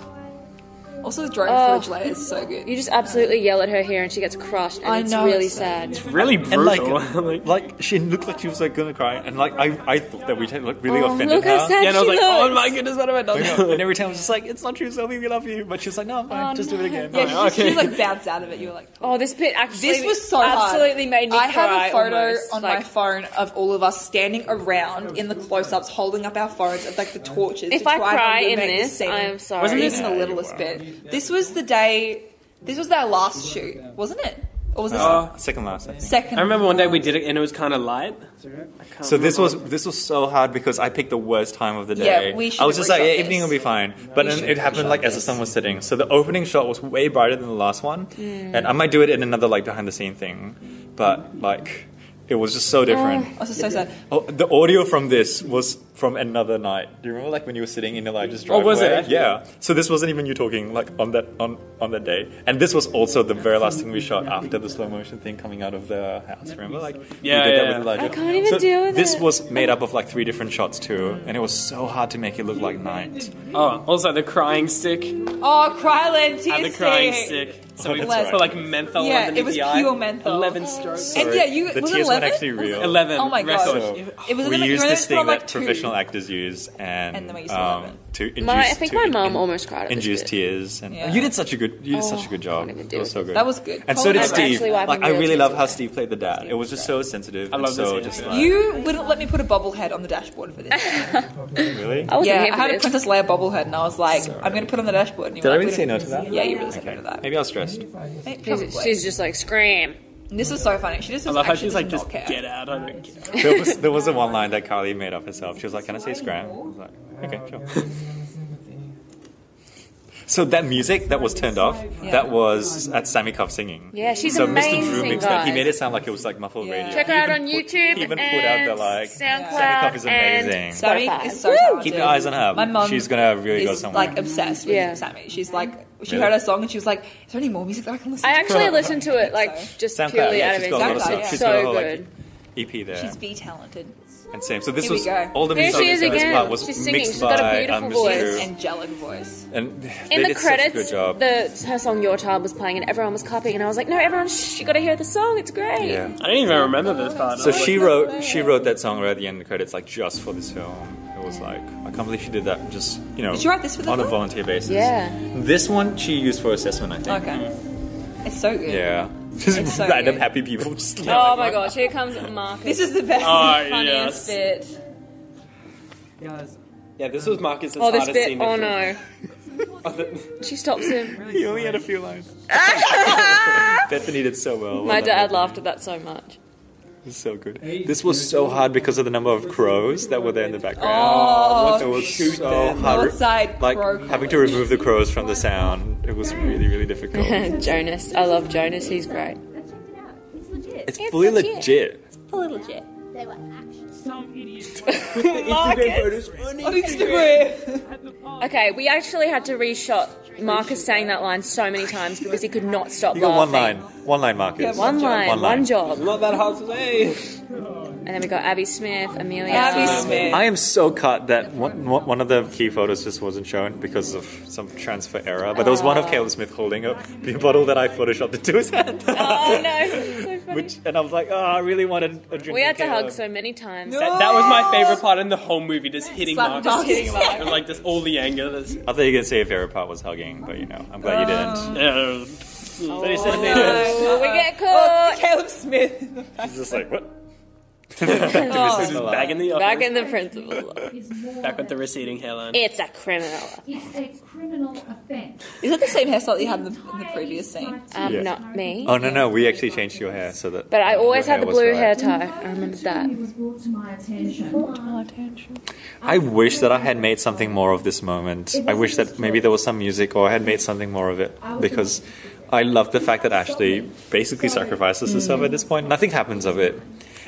Speaker 2: Also, the drone
Speaker 7: Oh.
Speaker 2: footage layer is so good.
Speaker 7: You just absolutely yell at her here and she gets crushed and
Speaker 2: I
Speaker 7: it's
Speaker 2: know,
Speaker 7: really
Speaker 2: it's
Speaker 7: sad.
Speaker 4: It's really
Speaker 1: And
Speaker 4: brutal.
Speaker 1: like,
Speaker 4: Like-
Speaker 1: like she looked like she was like gonna cry, and like I, I thought that we had like really
Speaker 7: Oh,
Speaker 1: offended
Speaker 7: look how
Speaker 1: her.
Speaker 7: sad
Speaker 4: yeah, and I was
Speaker 7: she
Speaker 4: like, oh my goodness, what have I done?
Speaker 1: I and every time I was just like, "It's not true, Sylvie, we love you." But she was like, "No, I'm fine.
Speaker 7: Oh,
Speaker 1: just do it again."
Speaker 2: Yeah, she, just, she
Speaker 4: okay.
Speaker 2: like bounced out of it. You were like,
Speaker 7: Oh, this bit actually
Speaker 2: This was so hard.
Speaker 7: absolutely made me
Speaker 2: I
Speaker 7: cry.
Speaker 2: have a photo
Speaker 7: almost.
Speaker 2: on my phone of all of us standing around in the close-ups, holding up our phones of like the torches.
Speaker 7: If
Speaker 2: to
Speaker 7: I
Speaker 2: try and
Speaker 7: cry in
Speaker 2: eliminate
Speaker 7: this,
Speaker 2: scene.
Speaker 7: I am sorry.
Speaker 4: Wasn't
Speaker 2: Even
Speaker 1: Yeah,
Speaker 2: the littlest bit. This was the day. This was our last shoot, wasn't it? Or was it
Speaker 4: Oh.
Speaker 1: Second last, I think.
Speaker 2: second?
Speaker 4: I remember one day we did it and it was kind of light. I can't
Speaker 1: So this was
Speaker 4: remember.
Speaker 1: this was so hard because I picked the worst time of the
Speaker 2: Yeah,
Speaker 1: day.
Speaker 2: we should
Speaker 1: I was
Speaker 2: have
Speaker 1: just like, yeah, evening
Speaker 2: this.
Speaker 1: will be fine. But
Speaker 2: We
Speaker 1: then
Speaker 2: should
Speaker 1: it
Speaker 2: have
Speaker 1: happened
Speaker 2: reshot
Speaker 1: like as the
Speaker 2: this.
Speaker 1: sun was setting. So the opening shot was way brighter than the last one,
Speaker 2: Hmm.
Speaker 1: and I might do it in another like behind the scene thing, but like it was just so different.
Speaker 2: I was just so sad.
Speaker 1: Oh, the audio from this was from another night. Do you remember, like when you were sitting in Elijah's like just
Speaker 4: Oh, was it?
Speaker 1: Yeah. So this wasn't even you talking like on that on on that day, and this was also the very last thing we shot after the slow motion thing coming out of the house. Remember, like we
Speaker 4: Yeah,
Speaker 1: did
Speaker 4: yeah,
Speaker 1: that with Elijah.
Speaker 7: I can't even
Speaker 1: so
Speaker 7: deal with
Speaker 1: This
Speaker 7: it.
Speaker 1: was made up of like three different shots too, and it was so hard to make it look like night.
Speaker 4: Oh, also the crying stick
Speaker 2: Oh, Kryolan, tear
Speaker 4: and the crying
Speaker 2: stick.
Speaker 4: stick. So we
Speaker 1: That's
Speaker 4: put
Speaker 1: right.
Speaker 4: like menthol
Speaker 2: Yeah,
Speaker 4: underneath
Speaker 2: it was
Speaker 4: the eye.
Speaker 2: pure menthol.
Speaker 4: Eleven strokes.
Speaker 2: And yeah, you
Speaker 1: the
Speaker 2: was it
Speaker 1: tears weren't
Speaker 2: 11?
Speaker 1: actually real.
Speaker 4: Eleven.
Speaker 2: Oh my God.
Speaker 1: So
Speaker 2: It was
Speaker 1: we used this
Speaker 2: supposed to put
Speaker 1: thing
Speaker 2: like,
Speaker 1: that
Speaker 2: two.
Speaker 1: Professional actors use, and,
Speaker 2: And then we used to
Speaker 1: um,
Speaker 2: eleven.
Speaker 1: to induce.
Speaker 7: My- I think
Speaker 1: to
Speaker 7: my mum
Speaker 1: in-
Speaker 7: almost cried at this
Speaker 1: Induce tears, and
Speaker 2: Yeah.
Speaker 1: you did such a good. You did such a
Speaker 7: Oh,
Speaker 1: good job.
Speaker 7: can't
Speaker 1: It was
Speaker 7: it.
Speaker 1: so good.
Speaker 2: That was good.
Speaker 1: And so did Steve. Like I really love
Speaker 7: away.
Speaker 1: how Steve played the dad. It was just so sensitive.
Speaker 4: I love this
Speaker 1: so
Speaker 4: scene.
Speaker 1: just like
Speaker 2: You wouldn't let me put a bobblehead on the dashboard for this.
Speaker 1: really.
Speaker 7: I
Speaker 2: yeah,
Speaker 7: here
Speaker 2: I
Speaker 7: for
Speaker 2: had a
Speaker 7: this.
Speaker 2: Princess Leia bobblehead, and I was like, I'm going to put it on the dashboard. And you
Speaker 1: Did
Speaker 2: were
Speaker 1: I
Speaker 2: like,
Speaker 1: really
Speaker 2: we
Speaker 1: say no to that?
Speaker 2: Yeah, you really said no to that.
Speaker 1: Maybe I was stressed.
Speaker 7: She's, she's just like scream.
Speaker 2: This is so funny. She just
Speaker 4: I
Speaker 2: doesn't
Speaker 4: love how she's like, just
Speaker 2: care.
Speaker 4: get out. I don't care.
Speaker 1: There was there was a one line that Carly made up herself. She was like, "Can I say scram?" I was like, "Okay, sure." So that music that was turned off,
Speaker 2: Yeah.
Speaker 1: that was at Sammy Cuff singing.
Speaker 7: Yeah, she's
Speaker 1: so Mr. Drew
Speaker 7: amazing,
Speaker 1: mixed that. He made it sound like it was like muffled
Speaker 2: Yeah.
Speaker 1: radio.
Speaker 7: Check her out on
Speaker 1: put-
Speaker 7: YouTube
Speaker 1: he even
Speaker 7: and
Speaker 1: put out the like.
Speaker 7: SoundCloud
Speaker 1: Sammy Cuff is amazing.
Speaker 2: Sammy is so
Speaker 7: Woo!
Speaker 2: talented.
Speaker 1: Keep your eyes on her.
Speaker 2: My mum
Speaker 1: She's gonna really go somewhere.
Speaker 2: like obsessed with
Speaker 7: Yeah.
Speaker 2: Sammy. She's like, she
Speaker 1: Really?
Speaker 2: heard her song and she was like, "Is there any more music that I can listen
Speaker 7: I
Speaker 2: to?"
Speaker 7: I actually listened to it like
Speaker 2: So-
Speaker 7: just
Speaker 1: SoundCloud,
Speaker 7: purely
Speaker 1: yeah,
Speaker 7: out of
Speaker 1: she's got a lot of
Speaker 2: SoundCloud, yeah.
Speaker 1: She's got a
Speaker 7: So
Speaker 1: whole,
Speaker 7: good.
Speaker 1: Like, EP there.
Speaker 2: She's V talented
Speaker 1: and same. So this
Speaker 2: Here
Speaker 1: was all the
Speaker 7: Here
Speaker 1: music
Speaker 7: she is
Speaker 1: on this
Speaker 7: again.
Speaker 1: part was
Speaker 7: She's singing.
Speaker 1: mixed
Speaker 7: She's got a
Speaker 1: by,
Speaker 7: beautiful
Speaker 1: um, Mr.
Speaker 7: voice.
Speaker 1: Drew.
Speaker 2: angelic voice.
Speaker 1: And they
Speaker 7: In the
Speaker 1: did such a good
Speaker 7: credits,
Speaker 1: job.
Speaker 7: the her song "Your Child" was playing, and everyone was clapping, and I was like, "No, everyone, shh, you got to hear the song. It's great."
Speaker 1: yeah.
Speaker 4: I didn't even remember this part.
Speaker 1: So she wrote she wrote that song right at the end of the credits, like just for this film. It was like I can't believe she did that. Just you know,
Speaker 2: Did you write this for the
Speaker 1: on a volunteer basis?
Speaker 7: Yeah.
Speaker 1: This one she used for assessment, I think.
Speaker 2: Okay, it's so good.
Speaker 1: Yeah. Just
Speaker 2: It's so
Speaker 1: random
Speaker 2: good.
Speaker 1: happy people. Just oh like,
Speaker 7: Oh my gosh, here comes Marcus.
Speaker 2: This is the best.
Speaker 4: Oh,
Speaker 7: funniest
Speaker 4: yes.
Speaker 7: bit.
Speaker 4: Yeah, this was Marcus's
Speaker 7: Oh, this
Speaker 4: hardest
Speaker 7: bit.
Speaker 4: scene.
Speaker 7: Oh
Speaker 4: to
Speaker 7: no.
Speaker 4: film.
Speaker 7: She stops him.
Speaker 1: He only had a few lines. Bethany did so well.
Speaker 7: My
Speaker 1: Well
Speaker 7: dad laughed at that so much.
Speaker 1: It was so good. This was so hard because of the number of crows that were there in the oh, background.
Speaker 2: Oh,
Speaker 1: it was so hard.
Speaker 2: Outside
Speaker 1: like
Speaker 2: crow
Speaker 1: having to remove the crows from the sound. It was really, really difficult.
Speaker 7: Jonas. I love Jonas. He's great.
Speaker 5: I checked it out. It's legit.
Speaker 1: It's fully
Speaker 7: legit.
Speaker 1: legit.
Speaker 2: fully legit.
Speaker 5: They were actually.
Speaker 4: Instagram photos.
Speaker 2: On Instagram.
Speaker 7: Okay, we actually had to reshot Marcus saying that line so many times because he could not stop
Speaker 1: You got one line. One line, Marcus.
Speaker 7: One line,
Speaker 1: One
Speaker 7: one,
Speaker 1: line.
Speaker 7: job.
Speaker 4: Not that hard to say.
Speaker 7: And then we got Abby Smith, Amelia.
Speaker 2: Abby Smith.
Speaker 1: I am so cut that one, one one of the key photos just wasn't shown because of some transfer error. But there was one of Caleb Smith holding a beer bottle that I photoshopped into his hand.
Speaker 7: Oh no, so funny.
Speaker 1: Which and I was like, oh, I really wanted a drink.
Speaker 7: we had to
Speaker 1: Caleb.
Speaker 7: hug so many times.
Speaker 4: That, that was my favorite part in the whole movie, just hitting
Speaker 2: Slap
Speaker 4: Marcus.
Speaker 2: dog hitting Marcus.
Speaker 4: And like, just all the anger. That's,
Speaker 1: I thought you were gonna say your favorite part was hugging, but you know, I'm glad you uh, didn't.
Speaker 4: yeah.
Speaker 7: Oh,
Speaker 4: 30 centimeters.
Speaker 7: Will we get
Speaker 2: Oh,
Speaker 7: caught?
Speaker 2: Caleb Smith.
Speaker 1: She's just like, what?
Speaker 7: Oh,
Speaker 4: back in the office.
Speaker 7: back in the principal's office.
Speaker 4: Back with the receding hairline.
Speaker 7: It's a criminal.
Speaker 5: It's a criminal offence.
Speaker 2: Is that the same hairstyle you had in the, in the previous scene?
Speaker 7: Um,
Speaker 1: Yeah.
Speaker 7: not me.
Speaker 1: Oh no, no, we actually changed your hair so that.
Speaker 7: But I always had the blue hair tie. I remember that.
Speaker 5: It was brought to my attention.
Speaker 1: I wish that I had made something more of this moment. I wish that maybe there was some music or I had made something more of it because I love the fact that Ashley basically sacrifices herself at this point. Nothing happens of it.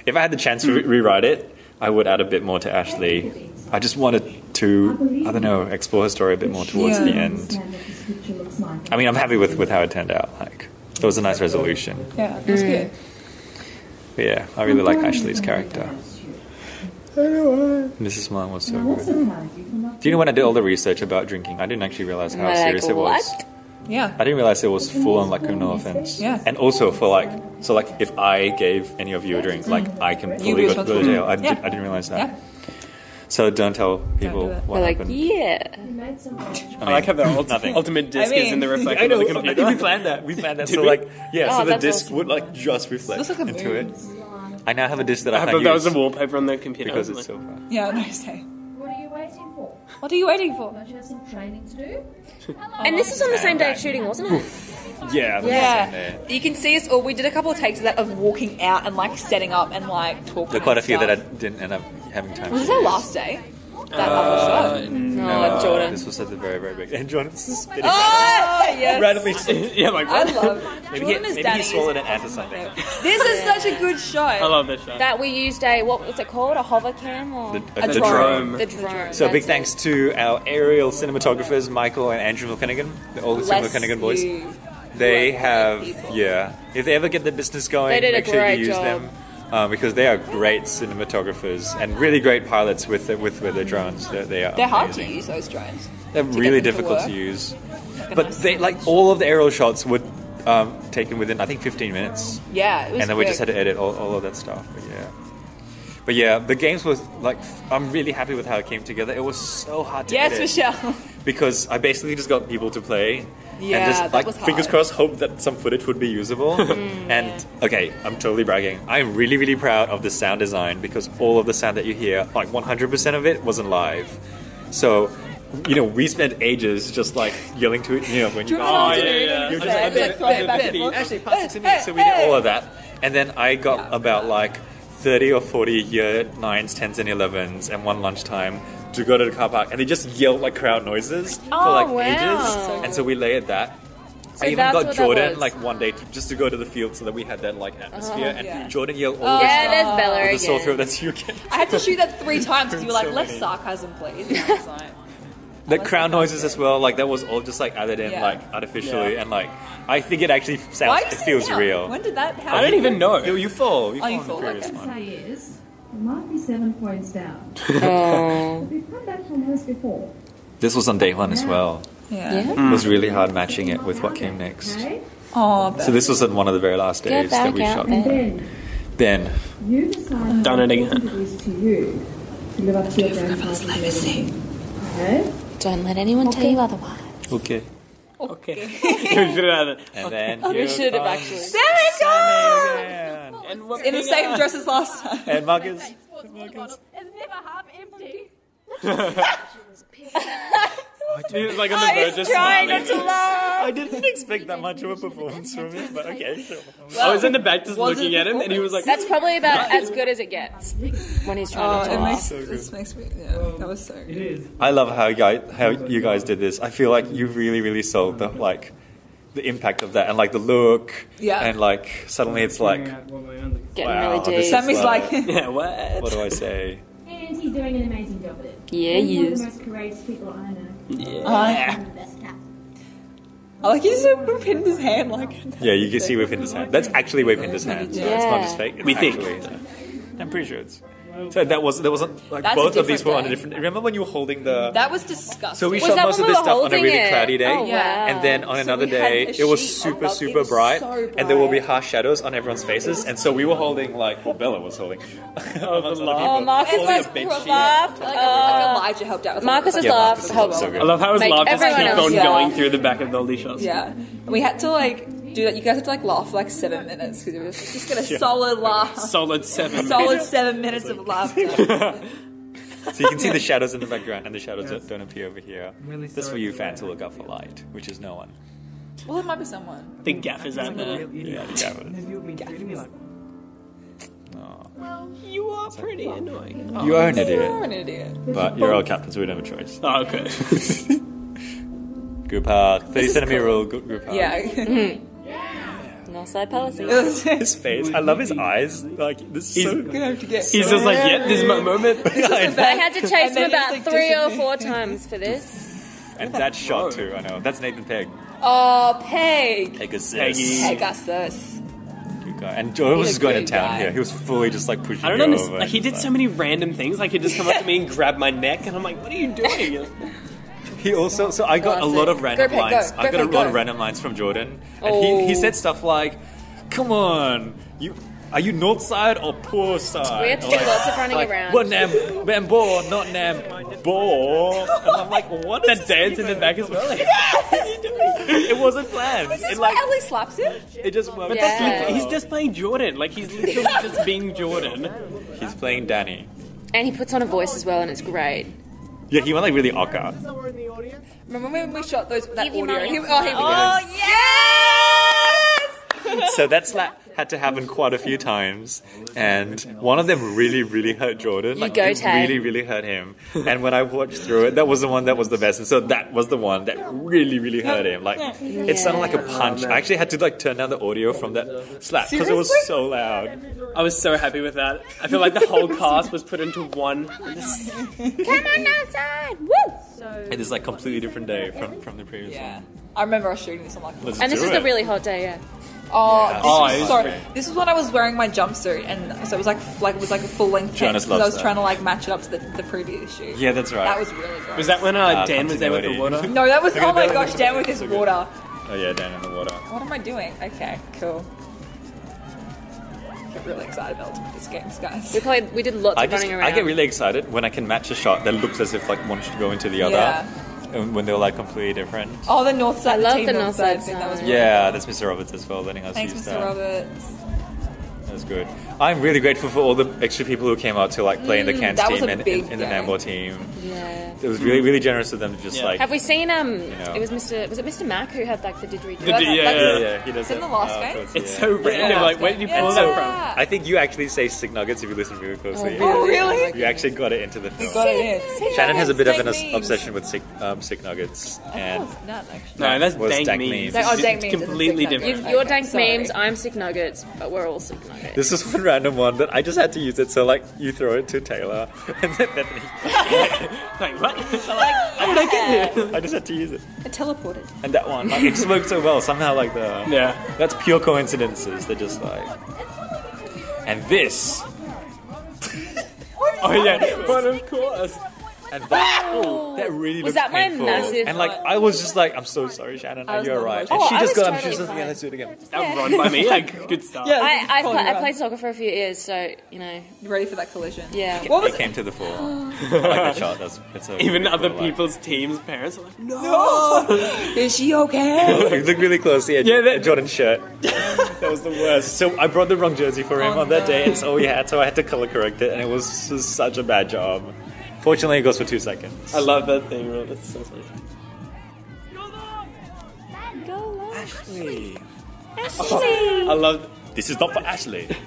Speaker 1: If I had the chance to re- rewrite it, I would add a bit more to Ashley. I just wanted to, I don't know, explore her story a bit more towards
Speaker 2: Yeah.
Speaker 1: the end. I mean, I'm happy with, with how it turned out. Like, it was a nice resolution.
Speaker 2: Yeah, it was good.
Speaker 1: But yeah, I really like Ashley's character. Mrs. Malone was so good. Do you know when I did all the research about drinking, I didn't actually realize how serious it was.
Speaker 7: What?
Speaker 2: Yeah.
Speaker 1: I didn't realize it was full on like criminal offense.
Speaker 2: Yeah.
Speaker 1: And also for like, so like if I gave any of you a drink, like I can
Speaker 2: You'd
Speaker 1: fully go, go to jail. I,
Speaker 2: Yeah.
Speaker 1: did, I didn't realize that.
Speaker 2: Yeah.
Speaker 1: So don't tell people
Speaker 2: do it.
Speaker 1: what
Speaker 7: They're like,
Speaker 1: happened.
Speaker 7: yeah.
Speaker 4: I like how the ult-
Speaker 1: Nothing.
Speaker 4: ultimate disc
Speaker 2: I mean-
Speaker 4: is in the reflection
Speaker 1: I know.
Speaker 4: of the computer.
Speaker 1: we planned that. We planned that.
Speaker 4: Did
Speaker 1: so
Speaker 4: we?
Speaker 1: like, yeah.
Speaker 7: Oh,
Speaker 1: so the disc
Speaker 7: awesome.
Speaker 1: would like just reflect
Speaker 2: like a
Speaker 1: into it. I now have a disc that I,
Speaker 4: I
Speaker 1: can't
Speaker 4: thought that was a wallpaper on the computer.
Speaker 1: because
Speaker 4: I was
Speaker 1: it's so fun.
Speaker 2: Yeah, no, say.
Speaker 5: What are you waiting for?
Speaker 2: What are you waiting for?
Speaker 5: Don't you have some training to do?
Speaker 7: And this is on the same day of shooting, wasn't it?
Speaker 1: Yeah,
Speaker 2: Yeah, you can see us. Or we did a couple of takes of that of walking out and like setting up and like talking.
Speaker 1: There are quite a
Speaker 2: and
Speaker 1: few that I didn't end up having time.
Speaker 2: Was
Speaker 1: to
Speaker 2: this our
Speaker 1: use.
Speaker 2: last day? That other uh, shot.
Speaker 1: No, uh,
Speaker 7: Jordan.
Speaker 1: This was at the very, very big. And Jordan's spitting
Speaker 2: Oh yes.
Speaker 1: randomly.
Speaker 4: yeah, like
Speaker 2: I
Speaker 4: what?
Speaker 2: love.
Speaker 1: Maybe he,
Speaker 2: Jordan is
Speaker 1: maybe
Speaker 2: Danny.
Speaker 1: he swallowed an ant or something.
Speaker 2: This is such a good show.
Speaker 4: I love that show.
Speaker 7: That we used a what was it called? A hover cam or
Speaker 1: The,
Speaker 2: A
Speaker 1: the
Speaker 2: drone.
Speaker 7: the drone?
Speaker 1: So big
Speaker 7: it.
Speaker 1: thanks to our aerial cinematographers, Michael and Andrew Milkennigan, all the Tim
Speaker 2: Bless
Speaker 1: Milkennigan boys.
Speaker 2: you.
Speaker 1: They
Speaker 2: You
Speaker 1: have,
Speaker 2: people.
Speaker 1: yeah. If they ever get the business going,
Speaker 7: They did a
Speaker 1: make sure you
Speaker 7: great
Speaker 1: use
Speaker 7: job.
Speaker 1: them um, because they are great cinematographers and really great pilots with the, with, with their drones. They're, they are
Speaker 2: They're hard to use those drones.
Speaker 1: They're really
Speaker 2: to
Speaker 1: difficult to
Speaker 2: work.
Speaker 1: use,
Speaker 2: Like
Speaker 1: but
Speaker 2: nice
Speaker 1: they like all of the aerial shots were um, taken within I think 15 minutes,
Speaker 2: Yeah, it was
Speaker 1: and then we just had to edit all, all of that stuff. But yeah. But yeah, the games was like I'm really happy with how it came together. It was so hard to
Speaker 2: Yes,
Speaker 1: edit
Speaker 2: Michelle.
Speaker 1: because I basically just got people to play.
Speaker 2: Yeah,
Speaker 1: and just like fingers crossed, hope that some footage would be usable. Hmm. and okay, I'm totally bragging. I'm really, really proud of the sound design because all of the sound that you hear, like 100% of it, wasn't live. So, you know, we spent ages just like yelling to it. You know, when you
Speaker 4: Oh, yeah, yeah.
Speaker 1: You're
Speaker 4: I
Speaker 1: just
Speaker 4: did-
Speaker 1: like,
Speaker 4: I did-
Speaker 2: like, throw it back and
Speaker 1: "Hey. Actually, pass it to me. So we did all of that, and then I got about like 30 or 40 year nines, tens, and 11s, and one lunchtime to go to the car park, and they just yelled like crowd noises for
Speaker 7: Oh,
Speaker 1: like
Speaker 7: wow.
Speaker 1: ages,
Speaker 7: So
Speaker 1: and so we layered that.
Speaker 7: So
Speaker 1: I even got Jordan like one day to, just to go to the field so that we had that like uh-huh. atmosphere, and
Speaker 2: yeah.
Speaker 1: Jordan yelled oh, all
Speaker 2: Oh,
Speaker 1: the
Speaker 7: Yeah,
Speaker 1: stuff
Speaker 7: there's Bella
Speaker 1: with the sore
Speaker 7: again.
Speaker 1: throat. That's you again.
Speaker 2: I had to shoot that three times because you were like,
Speaker 1: So
Speaker 2: less
Speaker 1: many.
Speaker 2: sarcasm, please. And I was like,
Speaker 1: The crowd noises as well, like that was all just like added in
Speaker 2: Yeah.
Speaker 1: like artificially, and like I think it actually sounds,
Speaker 2: Why are you
Speaker 1: it feels real.
Speaker 2: When did that happen?
Speaker 4: I don't even know.
Speaker 1: You, you fall. You
Speaker 2: Oh,
Speaker 1: fall
Speaker 2: you
Speaker 1: in the
Speaker 2: fall,
Speaker 1: previous
Speaker 2: okay.
Speaker 1: one.
Speaker 6: say is, it might be seven points down.
Speaker 7: Oh.
Speaker 6: We've come back from this before.
Speaker 1: This was on day one as well.
Speaker 2: Yeah.
Speaker 7: Yeah.
Speaker 1: It was really hard matching it with what came next.
Speaker 6: Okay?
Speaker 2: Oh,
Speaker 1: So this was on one of the very last
Speaker 7: Get
Speaker 1: days that
Speaker 7: back
Speaker 1: we
Speaker 7: out
Speaker 1: shot.
Speaker 7: there.
Speaker 6: Then
Speaker 1: Ben,
Speaker 6: you decide
Speaker 4: Done it again.
Speaker 6: it is to you to live up to your grandfather's legacy. Okay?
Speaker 7: Don't let anyone tell you otherwise.
Speaker 1: okay.
Speaker 4: Okay. you should have.
Speaker 1: And then
Speaker 7: We
Speaker 1: here
Speaker 7: should have
Speaker 1: comes
Speaker 7: actually.
Speaker 1: Sammy again.
Speaker 4: And what
Speaker 2: in the same dress as last time.
Speaker 1: And muggers.
Speaker 5: It's never half empty.
Speaker 4: He was like on oh, the verge of smiling.
Speaker 1: I didn't expect that much of a performance from him, but okay. Sure.
Speaker 4: I was in the back just looking at him, and he was like,
Speaker 7: That's probably about as good as it gets when he's trying oh, to
Speaker 2: Oh, it
Speaker 7: talk.
Speaker 2: makes,
Speaker 1: So good.
Speaker 2: this makes me, yeah, that was so good.
Speaker 1: I love how you guys how you guys did this. I feel like you really really sold the like the impact of that and like the look.
Speaker 2: Yeah.
Speaker 1: And like suddenly it's like
Speaker 7: Getting
Speaker 1: Wow,
Speaker 7: really deep.
Speaker 2: Sammy's like,
Speaker 4: yeah, what?
Speaker 1: what do I say?
Speaker 6: And he's doing an amazing job at it.
Speaker 7: Yeah,
Speaker 6: He's
Speaker 7: he
Speaker 6: one of the most courageous people I know.
Speaker 4: Yeah.
Speaker 6: One of the best cats.
Speaker 2: I like he's just pinned his hand like.
Speaker 1: Yeah, you can see Waypinder's hand. That's actually Waypinder's hand. So It's not just fake. It's
Speaker 4: We think.
Speaker 1: actually- I'm pretty sure it's. So that was there wasn't like
Speaker 2: That's
Speaker 1: both of these
Speaker 2: different
Speaker 1: were on a different. Remember when you were holding the?
Speaker 2: That was disgusting.
Speaker 1: so we
Speaker 7: Was
Speaker 1: shot most of
Speaker 7: we
Speaker 1: this
Speaker 7: were
Speaker 1: stuff on a really
Speaker 7: it?
Speaker 1: cloudy day,
Speaker 7: Oh, wow.
Speaker 1: and then on
Speaker 2: So
Speaker 1: another day it was super
Speaker 2: above-
Speaker 1: super
Speaker 2: was
Speaker 1: bright,
Speaker 2: so
Speaker 1: and there will be harsh shadows on everyone's faces, and so we were holding like well Bella was holding. amongst
Speaker 7: Oh, Marcus
Speaker 1: holding
Speaker 7: was
Speaker 1: a bed
Speaker 7: laughed.
Speaker 2: like,
Speaker 7: Uh,
Speaker 2: like Elijah helped out. With
Speaker 7: Marcus's
Speaker 1: Yeah,
Speaker 7: laugh
Speaker 1: Marcus'
Speaker 7: helps.
Speaker 1: laugh, so good.
Speaker 4: I love how his
Speaker 7: Make
Speaker 4: laugh just kept on going through the back of all these shots.
Speaker 2: Yeah, we had to like do that. You guys have to like laugh for like seven minutes because it was just get a solid laugh,
Speaker 4: Solid seven.
Speaker 2: solid seven minutes of laughter.
Speaker 1: So you can see the shadows in the background, and the shadows don't- don't appear over here. That's for you fans to look up for light, which is no one.
Speaker 2: well, it might be someone.
Speaker 4: Big is out there.
Speaker 1: Yeah, the shadows.
Speaker 4: You are pretty annoying.
Speaker 1: You are an idiot,
Speaker 2: You're an idiot.
Speaker 1: but you're all captains. We don't have a choice.
Speaker 4: Oh, okay.
Speaker 1: Group hug, thirty
Speaker 2: is
Speaker 1: centimeter
Speaker 2: cool.
Speaker 1: rule. group group hug.
Speaker 2: Yeah.
Speaker 7: No side policy.
Speaker 1: His face. I love his eyes. Like this is so.
Speaker 2: Gonna have to get.
Speaker 4: He's just like, yeah, this is my moment.
Speaker 7: I had to chase
Speaker 2: And
Speaker 7: him about
Speaker 2: like,
Speaker 7: three or four times for this.
Speaker 1: and that shot too. I know. That's Nathan Pegg.
Speaker 2: Oh, Peg.
Speaker 1: Pegasus.
Speaker 4: Peggy.
Speaker 2: Pegasus.
Speaker 1: Guy. And Jordan was just going to town
Speaker 2: guy.
Speaker 1: here. He was fully just like pushing
Speaker 4: I don't understand. Like, he did so many random things. Like, he'd just come up to me and grab my neck, and I'm like, what are you doing?
Speaker 1: He also. So I got a lot of random
Speaker 2: Go, Peg, go.
Speaker 1: lines. I
Speaker 2: Go,
Speaker 1: got a
Speaker 2: Peg,
Speaker 1: lot
Speaker 2: go.
Speaker 1: of random lines from Jordan, and he, he
Speaker 7: Oh.
Speaker 1: said stuff like, "Come on, you." Are you north side or poor side?
Speaker 7: We had to
Speaker 1: Or
Speaker 7: do lots of running
Speaker 1: like,
Speaker 7: around.
Speaker 1: What nam bambo, not nam bo. And I'm like, what is
Speaker 4: That dance in the back as well. Like,
Speaker 1: It wasn't planned.
Speaker 2: Is this
Speaker 1: It
Speaker 2: why
Speaker 1: like
Speaker 2: Ellie slaps him?
Speaker 1: it just worked.
Speaker 7: Yeah.
Speaker 1: so well.
Speaker 4: he's just playing Jordan. Like, he's literally just being Jordan.
Speaker 1: He's playing Danny.
Speaker 7: And he puts on a voice as well, and it's great.
Speaker 1: Yeah, he went like really awkward.
Speaker 2: Remember when we shot those that
Speaker 7: Give
Speaker 2: audio? He-
Speaker 7: info.
Speaker 2: oh, here we
Speaker 7: Oh,
Speaker 2: go. Yes!
Speaker 1: So that slap had to happen quite a few times, and one of them really, really hurt Jordan. Like,
Speaker 7: go,
Speaker 1: it
Speaker 7: Tay.
Speaker 1: really, really hurt him. And when I watched through it, that was the one that was the best. And so that was the one that really, really hurt him. Like it sounded like a punch. I actually had to like turn down the audio from that slap because it was so loud.
Speaker 4: I was so happy with that. I feel like the whole cast was put into one.
Speaker 7: Come on outside! Woo!
Speaker 1: It is like completely different day from from the previous
Speaker 2: Yeah.
Speaker 1: one.
Speaker 2: I remember us shooting this. I'm like,
Speaker 1: Let's
Speaker 7: And this
Speaker 1: do
Speaker 7: is
Speaker 1: it.
Speaker 7: a really hot day, yeah.
Speaker 2: Oh, this
Speaker 4: Oh,
Speaker 2: was,
Speaker 4: it was
Speaker 2: sorry.
Speaker 4: great.
Speaker 2: This was when I was wearing my jumpsuit, and so it was like like it was like a full length pants
Speaker 1: Jonas
Speaker 2: because I was
Speaker 1: that.
Speaker 2: trying to like match it up to the, the previous shoot.
Speaker 1: Yeah, that's right.
Speaker 2: That was really good.
Speaker 4: Was that when uh,
Speaker 1: Uh,
Speaker 4: Dan was there with the water?
Speaker 2: No, that was oh my gosh, Dan with his water.
Speaker 1: Oh yeah, down in the water.
Speaker 2: What am I doing? Okay, cool. I Get really excited about this Disc games, guys.
Speaker 7: We played, we did lots
Speaker 1: I
Speaker 7: of
Speaker 1: just
Speaker 7: running around.
Speaker 1: I get really excited when I can match a shot that looks as if like one should go into the other.
Speaker 2: Yeah.
Speaker 1: And when they were like completely different.
Speaker 2: Oh, the North Side.
Speaker 7: I love the
Speaker 2: North
Speaker 7: North
Speaker 2: Side
Speaker 7: Side.
Speaker 2: That was
Speaker 7: side.
Speaker 2: really
Speaker 1: Yeah, that's Mr. Roberts as well, letting us
Speaker 2: Thanks,
Speaker 1: use
Speaker 2: Mr.
Speaker 1: that.
Speaker 2: Roberts.
Speaker 1: That was good. I'm really grateful for all the extra people who came out to like play in the Cairns
Speaker 2: Mm, that was
Speaker 1: team
Speaker 2: a
Speaker 1: and
Speaker 2: big
Speaker 1: in, in the
Speaker 2: day.
Speaker 1: Nambour team.
Speaker 7: Yeah.
Speaker 1: It was really, really generous of them to just
Speaker 4: Yeah.
Speaker 1: like.
Speaker 7: Have we seen, um,
Speaker 1: know.
Speaker 7: it was Mr. Was it Mr. Mac who had like the didgeridoo?
Speaker 4: The-
Speaker 2: That's-
Speaker 4: yeah,
Speaker 2: that's-
Speaker 1: yeah, yeah, he does
Speaker 2: It's in
Speaker 1: that,
Speaker 2: the last
Speaker 1: uh,
Speaker 2: game?
Speaker 1: towards-
Speaker 4: It's
Speaker 1: yeah.
Speaker 4: so random. Like, where did you pull
Speaker 2: Yeah.
Speaker 4: that from?
Speaker 1: I think you actually say Sig Nuggets if you listen really closely.
Speaker 2: Oh, really?
Speaker 1: You actually got it into the film.
Speaker 2: Got it in.
Speaker 1: Shannon has a bit of an
Speaker 2: Dank memes.
Speaker 1: obsession with Sig, um, Sig Nuggets, and
Speaker 2: Oh, not actually.
Speaker 4: No, that's
Speaker 1: was
Speaker 4: dank,
Speaker 1: dank
Speaker 4: memes.
Speaker 1: memes.
Speaker 2: Oh,
Speaker 4: It's
Speaker 2: dank memes isn't
Speaker 4: completely
Speaker 2: Sick Nuggets.
Speaker 4: different.
Speaker 7: You, you're
Speaker 2: Okay,
Speaker 7: dank
Speaker 2: sorry.
Speaker 7: memes, I'm sick nuggets, but we're all sick nuggets.
Speaker 1: this is one random one that I just had to use it. So like, you throw it to Taylor, and then Bethany.
Speaker 4: Like, what?
Speaker 7: How did I get here?
Speaker 1: I just had to use it,
Speaker 2: I teleported.
Speaker 1: and that one like, it just worked so well. Somehow, like the
Speaker 4: Yeah.
Speaker 1: That's pure coincidences. They're just like. And this,
Speaker 4: Oh, yeah. But of course.
Speaker 1: And that, oh, that really
Speaker 7: Was
Speaker 1: looked
Speaker 7: that my massive-
Speaker 1: And like, uh, I was just like, I'm so sorry, Shannon.
Speaker 2: I was
Speaker 1: You're
Speaker 2: not
Speaker 1: right.
Speaker 2: emotional.
Speaker 1: And she
Speaker 7: Oh, I
Speaker 1: just got up. She
Speaker 7: totally
Speaker 1: was like, yeah, let's do it again.
Speaker 4: That run by me, like, good stuff.
Speaker 1: Yeah,
Speaker 7: I, I,
Speaker 1: calm
Speaker 7: pla- I played soccer for a few years, so, you know,
Speaker 2: You ready for that collision?
Speaker 7: yeah.
Speaker 2: What was
Speaker 1: it came to the fore. Like that shot. That's it's a
Speaker 4: Even
Speaker 1: really
Speaker 4: other
Speaker 1: cool, like-
Speaker 4: people's teams' parents are like, no.
Speaker 2: Is she okay?
Speaker 1: Look really closely at,
Speaker 4: Yeah, that-
Speaker 1: at Jordan's shirt. that was the worst. So I brought the wrong jersey for him
Speaker 2: Oh,
Speaker 1: on that day,
Speaker 2: no.
Speaker 1: and so he had, so I had to color correct it, and it was such a bad job. Fortunately, it goes for two seconds.
Speaker 4: I love that thing, bro. That's so funny.
Speaker 1: Ashley.
Speaker 4: I love.
Speaker 1: This is not for Ashley.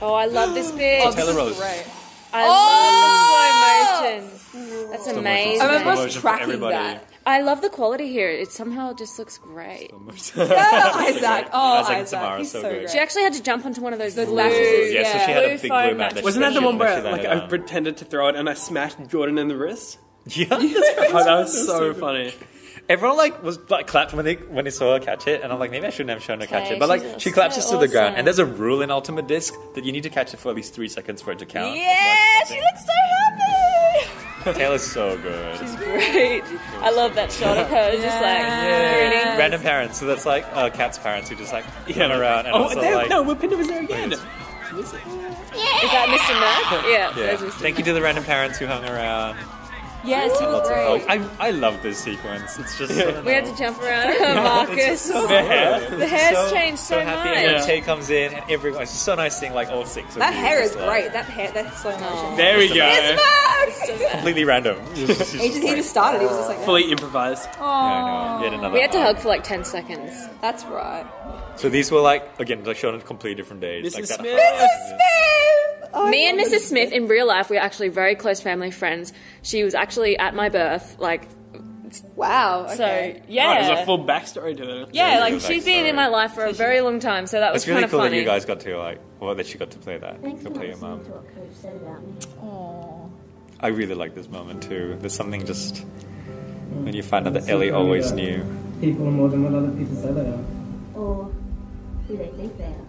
Speaker 7: Oh, I love this bit.
Speaker 2: Oh,
Speaker 1: Taylor
Speaker 2: this
Speaker 1: Rose.
Speaker 2: great.
Speaker 7: I love the slow motion. That's amazing.
Speaker 2: I remember us
Speaker 1: Promotion for
Speaker 2: tracking
Speaker 1: everybody.
Speaker 2: that.
Speaker 7: I love the quality here. It somehow just looks great.
Speaker 2: Yeah, oh, Isaac. Oh,
Speaker 1: Isaac and
Speaker 2: Isaac.
Speaker 1: Samara,
Speaker 2: He's
Speaker 1: so
Speaker 2: so great.
Speaker 7: She actually had to jump onto one of those blue.
Speaker 2: lashes.
Speaker 1: Yeah, so she
Speaker 2: Yeah.
Speaker 1: had a
Speaker 7: Blue
Speaker 1: big
Speaker 7: foam
Speaker 1: blue mat. that she-
Speaker 4: Wasn't that the
Speaker 1: she-
Speaker 4: one
Speaker 1: that
Speaker 4: where
Speaker 1: she
Speaker 4: like
Speaker 1: landed
Speaker 4: I
Speaker 1: on.
Speaker 4: pretended to throw it and I smashed Jordan in the wrist?
Speaker 1: Yeah.
Speaker 4: Oh, that was so funny.
Speaker 1: Everyone like was like clapped when they when they saw her catch it, and I'm like maybe I shouldn't have shown her catch it, but like
Speaker 7: she's
Speaker 1: she claps
Speaker 7: so
Speaker 1: to the ground,
Speaker 7: awesome.
Speaker 1: and there's a rule in Ultimate Disc that you need to catch it for at least three seconds for it to count.
Speaker 2: Yeah, she looks so happy.
Speaker 1: Like, Taylor's so good.
Speaker 7: She's great. I love that shot of her just like grinning.
Speaker 1: Random parents, so that's like uh, Cat's parents who just like run around and
Speaker 4: Oh,
Speaker 1: also
Speaker 4: there,
Speaker 1: like.
Speaker 4: no, Whippinda was there again.
Speaker 1: Please.
Speaker 7: Is that Mr. Mac? Yeah,
Speaker 1: Yeah.
Speaker 7: there's Mr.
Speaker 1: Thank you to the random parents who hung around.
Speaker 2: Yes, he was
Speaker 1: Lots of
Speaker 2: great.
Speaker 1: hugs. I, I love this sequence. It's just so
Speaker 7: We had to jump around Marcus.
Speaker 1: the hair.
Speaker 7: The hair's
Speaker 1: so,
Speaker 7: changed so,
Speaker 1: happy.
Speaker 7: much.
Speaker 1: And
Speaker 4: Yeah.
Speaker 1: then Tay comes in, and everyone. It's so nice seeing like all six. Of
Speaker 2: That
Speaker 1: you
Speaker 2: hair is
Speaker 1: just, like,
Speaker 2: great. That hair, that slow motion.
Speaker 4: There we go.
Speaker 2: Max!
Speaker 1: Completely random.
Speaker 2: He just, he just started. He was just like,
Speaker 4: Fully improvised.
Speaker 1: Yeah, I know. Yet another
Speaker 7: We had to
Speaker 1: hug.
Speaker 7: hug for like 10 seconds.
Speaker 2: that's right.
Speaker 1: So these were like again like shown on completely different days.
Speaker 4: Mrs.
Speaker 1: Like that
Speaker 4: Smith.
Speaker 1: hug.
Speaker 2: Oh,
Speaker 7: Me and Mrs. Smith in real life, we're actually very close family friends. She was actually at my birth, like,
Speaker 2: Wow.
Speaker 7: so
Speaker 2: Okay.
Speaker 4: Oh,
Speaker 7: yeah.
Speaker 4: there's a full backstory to it.
Speaker 7: yeah,
Speaker 1: Yeah,
Speaker 7: like she's been in my life for a very long time, so that was
Speaker 1: It's really
Speaker 7: kind of
Speaker 1: cool
Speaker 7: funny.
Speaker 1: that you guys got to like, well, that she got to play that,
Speaker 5: Thanks
Speaker 1: to
Speaker 5: for
Speaker 1: play your
Speaker 5: listening
Speaker 1: mum.
Speaker 5: to what Coach said about me.
Speaker 1: I really like this moment too. There's something just mm. when you find out that Ellie always knew.
Speaker 8: People are more than what other people say they are.
Speaker 5: Or who they think they are.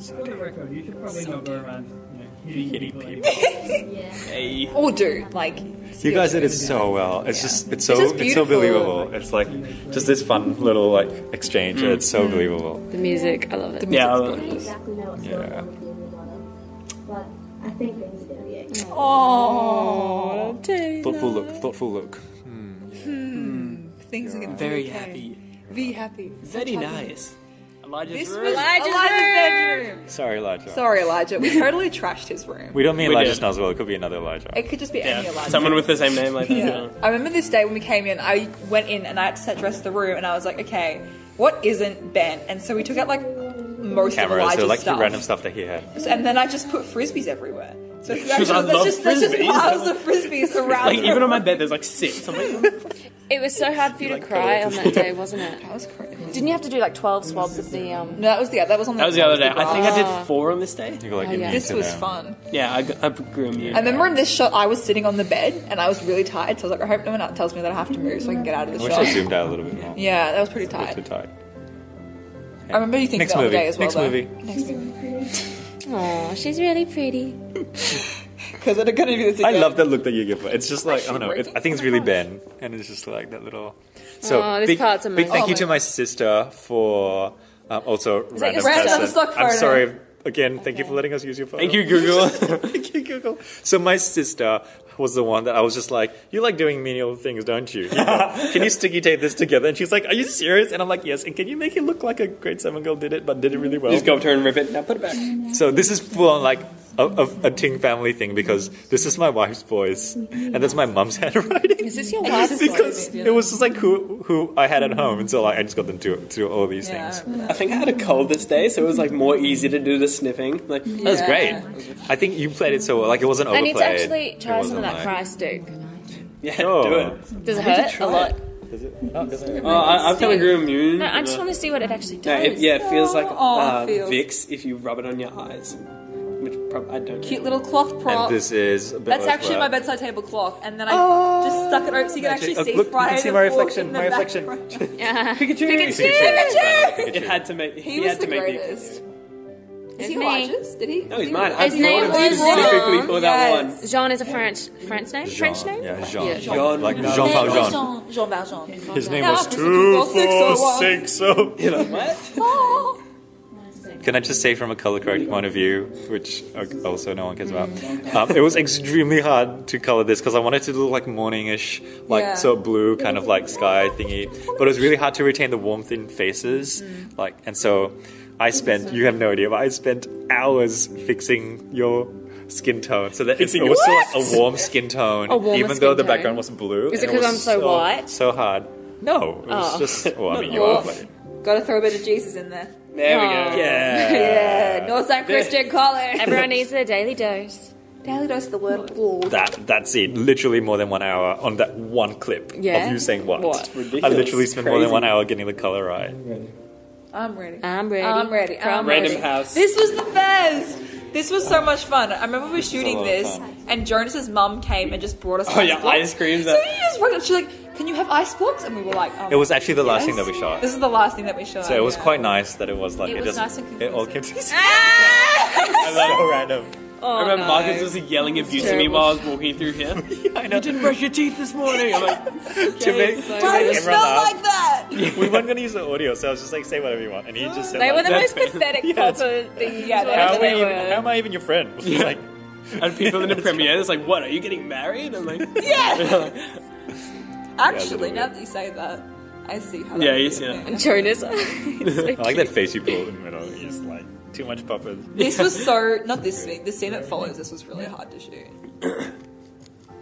Speaker 8: For the record, you should probably not go around you know, hitting,
Speaker 1: Hitting
Speaker 8: people.
Speaker 1: people.
Speaker 5: Yeah.
Speaker 4: Hey.
Speaker 2: Or do like.
Speaker 1: You guys did it so well. It's just it's so
Speaker 2: It's
Speaker 1: it's, so believable. It's like just this fun little like exchange. Mm. It's so mm. believable.
Speaker 7: The music, I love it.
Speaker 4: Yeah, I
Speaker 5: I
Speaker 4: love
Speaker 5: don't
Speaker 4: it.
Speaker 5: exactly know what's
Speaker 1: Yeah.
Speaker 5: going on with you and your mother, but I think things are going to be.
Speaker 2: Oh,
Speaker 1: Thoughtful look. Thoughtful look. Hmm. Hmm. Hmm.
Speaker 2: things are gonna
Speaker 4: Very
Speaker 2: okay.
Speaker 4: happy.
Speaker 2: Be happy.
Speaker 4: Very nice. Elijah's
Speaker 2: This
Speaker 4: room.
Speaker 2: was
Speaker 7: Elijah's
Speaker 2: Elijah's
Speaker 7: room.
Speaker 2: bedroom.
Speaker 1: Sorry, Elijah.
Speaker 2: Sorry, Elijah. We totally trashed his room.
Speaker 1: We don't mean
Speaker 4: We
Speaker 1: Elijah
Speaker 4: did.
Speaker 1: Snoswell. It could be another Elijah.
Speaker 2: It could just be any Elijah.
Speaker 4: someone with the same name like that.
Speaker 2: Yeah.
Speaker 4: Yeah.
Speaker 2: I remember this day when we came in, I went in and I had to set dress the room, and I was like, okay, what isn't Ben? And so we took out like most of
Speaker 1: Cameras,
Speaker 2: Elijah's
Speaker 1: so like
Speaker 2: stuff.
Speaker 1: the random stuff that he had.
Speaker 2: And then I just put frisbees everywhere. So
Speaker 4: was
Speaker 2: actually,
Speaker 4: like,
Speaker 2: there's
Speaker 4: "Love
Speaker 2: just, there's just
Speaker 4: frisbees."
Speaker 2: piles of frisbees around.
Speaker 4: Like even on my bed, there's like six. I'm like,
Speaker 7: It was so hard for you to cry on that day, wasn't it?
Speaker 2: I was crazy.
Speaker 7: Didn't you have to do like 12 swabs of the um?
Speaker 2: No, that was the other that was on the
Speaker 4: that was the other day. I think I
Speaker 7: Ah.
Speaker 4: did four on this day.
Speaker 1: You go like
Speaker 7: Oh, yeah.
Speaker 2: This was
Speaker 1: them.
Speaker 2: fun.
Speaker 4: Yeah, I, got- I grew immune.
Speaker 2: I remember in this shot, I was sitting on the bed and I was really tired. So I was like, I hope no one tells me that I have to move so I can get out of
Speaker 1: I
Speaker 2: the
Speaker 1: wish
Speaker 2: shot.
Speaker 1: I zoomed out a little bit more.
Speaker 2: Yeah, that was pretty
Speaker 1: Too
Speaker 2: tight.
Speaker 1: tight.
Speaker 2: I remember you thinking
Speaker 1: Next
Speaker 2: that
Speaker 1: movie.
Speaker 2: day as well.
Speaker 1: Next
Speaker 2: though.
Speaker 1: movie.
Speaker 2: Next movie.
Speaker 7: Oh, she's really pretty.
Speaker 2: Because they're going to do this
Speaker 1: I love that look that you give her. It's just like I don't know. It. I think it's really Ben, and it's just like that little. So
Speaker 7: Oh, this
Speaker 1: big,
Speaker 7: part's
Speaker 1: big thank
Speaker 2: Oh
Speaker 1: you to my sister for um, also
Speaker 7: that
Speaker 1: random
Speaker 7: your
Speaker 2: Random
Speaker 1: person.
Speaker 2: stock
Speaker 1: I'm sorry again. Thank you for letting us use your phone.
Speaker 4: Thank you, Google.
Speaker 1: Thank you, Google. So my sister was the one that I was just like, you like doing menial things, don't you? can you sticky tape this together? And she's like, are you serious? And I'm like, yes. And can you make it look like a grade seven girl did it, but did it really well?
Speaker 4: Just go up to her and rip it. Now put it back.
Speaker 1: So this is full on like a, a, a Ting family thing because this is my wife's voice and that's my mum's handwriting.
Speaker 7: Is this your
Speaker 2: wife's
Speaker 7: wife's
Speaker 2: voice?
Speaker 1: because it was just like who who I had at home, and so like I just got them to to do all these
Speaker 2: Yeah.
Speaker 1: things.
Speaker 4: I think I had a cold this day, so it was like more easy to do the sniffing. Like,
Speaker 1: That was great. I think you played it so well. Like it wasn't
Speaker 7: I
Speaker 1: overplayed.
Speaker 7: need to actually try some of that
Speaker 1: like-
Speaker 7: Christ Duke.
Speaker 4: yeah,
Speaker 1: Oh.
Speaker 4: do it.
Speaker 7: Does it hurt a lot?
Speaker 1: Is it? Oh, doesn't it?
Speaker 4: Oh, I, I've kind of grew immune.
Speaker 7: No, I just want to see what it actually
Speaker 4: No,
Speaker 7: does.
Speaker 4: it, yeah, it feels like
Speaker 2: Oh,
Speaker 4: uh,
Speaker 2: feels-
Speaker 4: Vicks if you rub it on your eyes, which prob- I don't.
Speaker 2: Cute little cloth prop.
Speaker 1: And this is a bit
Speaker 2: That's actually
Speaker 1: wet.
Speaker 2: my bedside table clock, and then I just stuck it over so you can actually
Speaker 1: Magic.
Speaker 2: see
Speaker 1: Oh, look, you can see my reflection, my reflection.
Speaker 7: Yeah.
Speaker 4: Pikachu.
Speaker 1: Pikachu.
Speaker 4: It had to make.
Speaker 2: He,
Speaker 4: He,
Speaker 2: was
Speaker 4: had
Speaker 2: the
Speaker 4: to make
Speaker 2: greatest. Is he
Speaker 7: me.
Speaker 2: Elijah's? Did he?
Speaker 4: No, he's mine.
Speaker 2: he-
Speaker 4: I
Speaker 7: His name was
Speaker 4: specifically
Speaker 2: Jean.
Speaker 4: for that
Speaker 2: Yes.
Speaker 4: one.
Speaker 7: Jean is a French French name. French name?
Speaker 1: Yeah, Jean.
Speaker 7: Yeah,
Speaker 1: Jean. Like
Speaker 4: Jean.
Speaker 1: Jean Valjean.
Speaker 2: Jean, Jean Valjean.
Speaker 1: His name
Speaker 2: Now
Speaker 1: was
Speaker 2: after
Speaker 1: two
Speaker 2: six, four,
Speaker 1: four
Speaker 2: six,
Speaker 1: six so.
Speaker 4: You're like, oh. what?
Speaker 2: Oh.
Speaker 1: Can I just say from a color correct point of view, which also no one cares about, um, it was extremely hard to color this because I wanted to look like morningish, like
Speaker 2: Yeah.
Speaker 1: so blue kind of like sky thingy, but it was really hard to retain the warmth in faces, like, and so I spent, you have no idea, but I spent hours fixing your skin tone so that it,
Speaker 4: Fixing
Speaker 1: it was still like a warm skin tone,
Speaker 7: A warmer
Speaker 1: even
Speaker 7: skin
Speaker 1: though the
Speaker 7: tone?
Speaker 1: background was blue.
Speaker 7: Is it
Speaker 1: and
Speaker 7: 'cause
Speaker 1: was
Speaker 7: I'm so white?
Speaker 1: So hard. No, it was
Speaker 7: Oh.
Speaker 1: just. Well, I mean, you are. But,
Speaker 2: Gotta throw a bit of Jesus in there.
Speaker 4: There we go.
Speaker 1: yeah.
Speaker 2: Yeah, Northside Christian College.
Speaker 7: Everyone needs their daily dose.
Speaker 2: Daily dose of the word of God.
Speaker 1: That that's it. Literally more than one hour on that one clip
Speaker 7: Yeah?
Speaker 1: of you saying what.
Speaker 7: What?
Speaker 1: I
Speaker 4: Ridiculous.
Speaker 1: literally spent more than
Speaker 4: Crazy.
Speaker 1: one hour getting the color right.
Speaker 2: I'm ready.
Speaker 7: I'm ready.
Speaker 2: I'm ready. I'm
Speaker 7: From
Speaker 2: ready.
Speaker 4: Random house.
Speaker 2: This was the best. This was so much fun. I remember we were shooting
Speaker 1: lot of
Speaker 2: this,
Speaker 1: fun.
Speaker 2: and Jonas's mum came and just brought us.
Speaker 4: Oh, yeah, ice creams.
Speaker 2: So you just walked up. She's like, "Can you have ice blocks?" And we were like, oh,
Speaker 1: It was actually the last
Speaker 2: yes.
Speaker 1: thing that we shot.
Speaker 2: This is the last thing that we shot.
Speaker 1: So it was
Speaker 2: yeah.
Speaker 1: quite nice that it was like
Speaker 2: It
Speaker 1: it,
Speaker 2: was
Speaker 1: just
Speaker 2: nice and
Speaker 1: it all
Speaker 2: conclusive.
Speaker 1: came together. so random. Ah!
Speaker 7: Oh,
Speaker 4: I remember
Speaker 7: no.
Speaker 4: Marcus was yelling abuse at me while I was walking through here.
Speaker 1: I know.
Speaker 4: You didn't brush your teeth this morning. I'm like,
Speaker 1: to make,
Speaker 7: so
Speaker 1: to
Speaker 2: Why do
Speaker 1: make
Speaker 2: you smell
Speaker 1: laugh.
Speaker 2: like that?
Speaker 1: we weren't going to use the audio, so I was just like, say whatever you want, and he just said,
Speaker 7: They were
Speaker 1: like,
Speaker 7: the most
Speaker 4: That's-
Speaker 7: pathetic
Speaker 1: Yeah,
Speaker 7: proper things.
Speaker 2: Yeah, they-
Speaker 1: how,
Speaker 7: whatever
Speaker 1: am I
Speaker 7: they
Speaker 1: even, how am I even your friend? It's like,
Speaker 4: and people in the premiere, it's like, what? Are you getting married? I'm like,
Speaker 2: Yeah. Actually,
Speaker 1: literally.
Speaker 2: now that you say that, I see how.
Speaker 4: Yeah, you see
Speaker 2: a
Speaker 4: it.
Speaker 2: thing.
Speaker 7: Jonas.
Speaker 1: I like that face you pull in the middle. He's like too much puppet.
Speaker 2: This was so not this scene. The scene that follows this was really hard to shoot.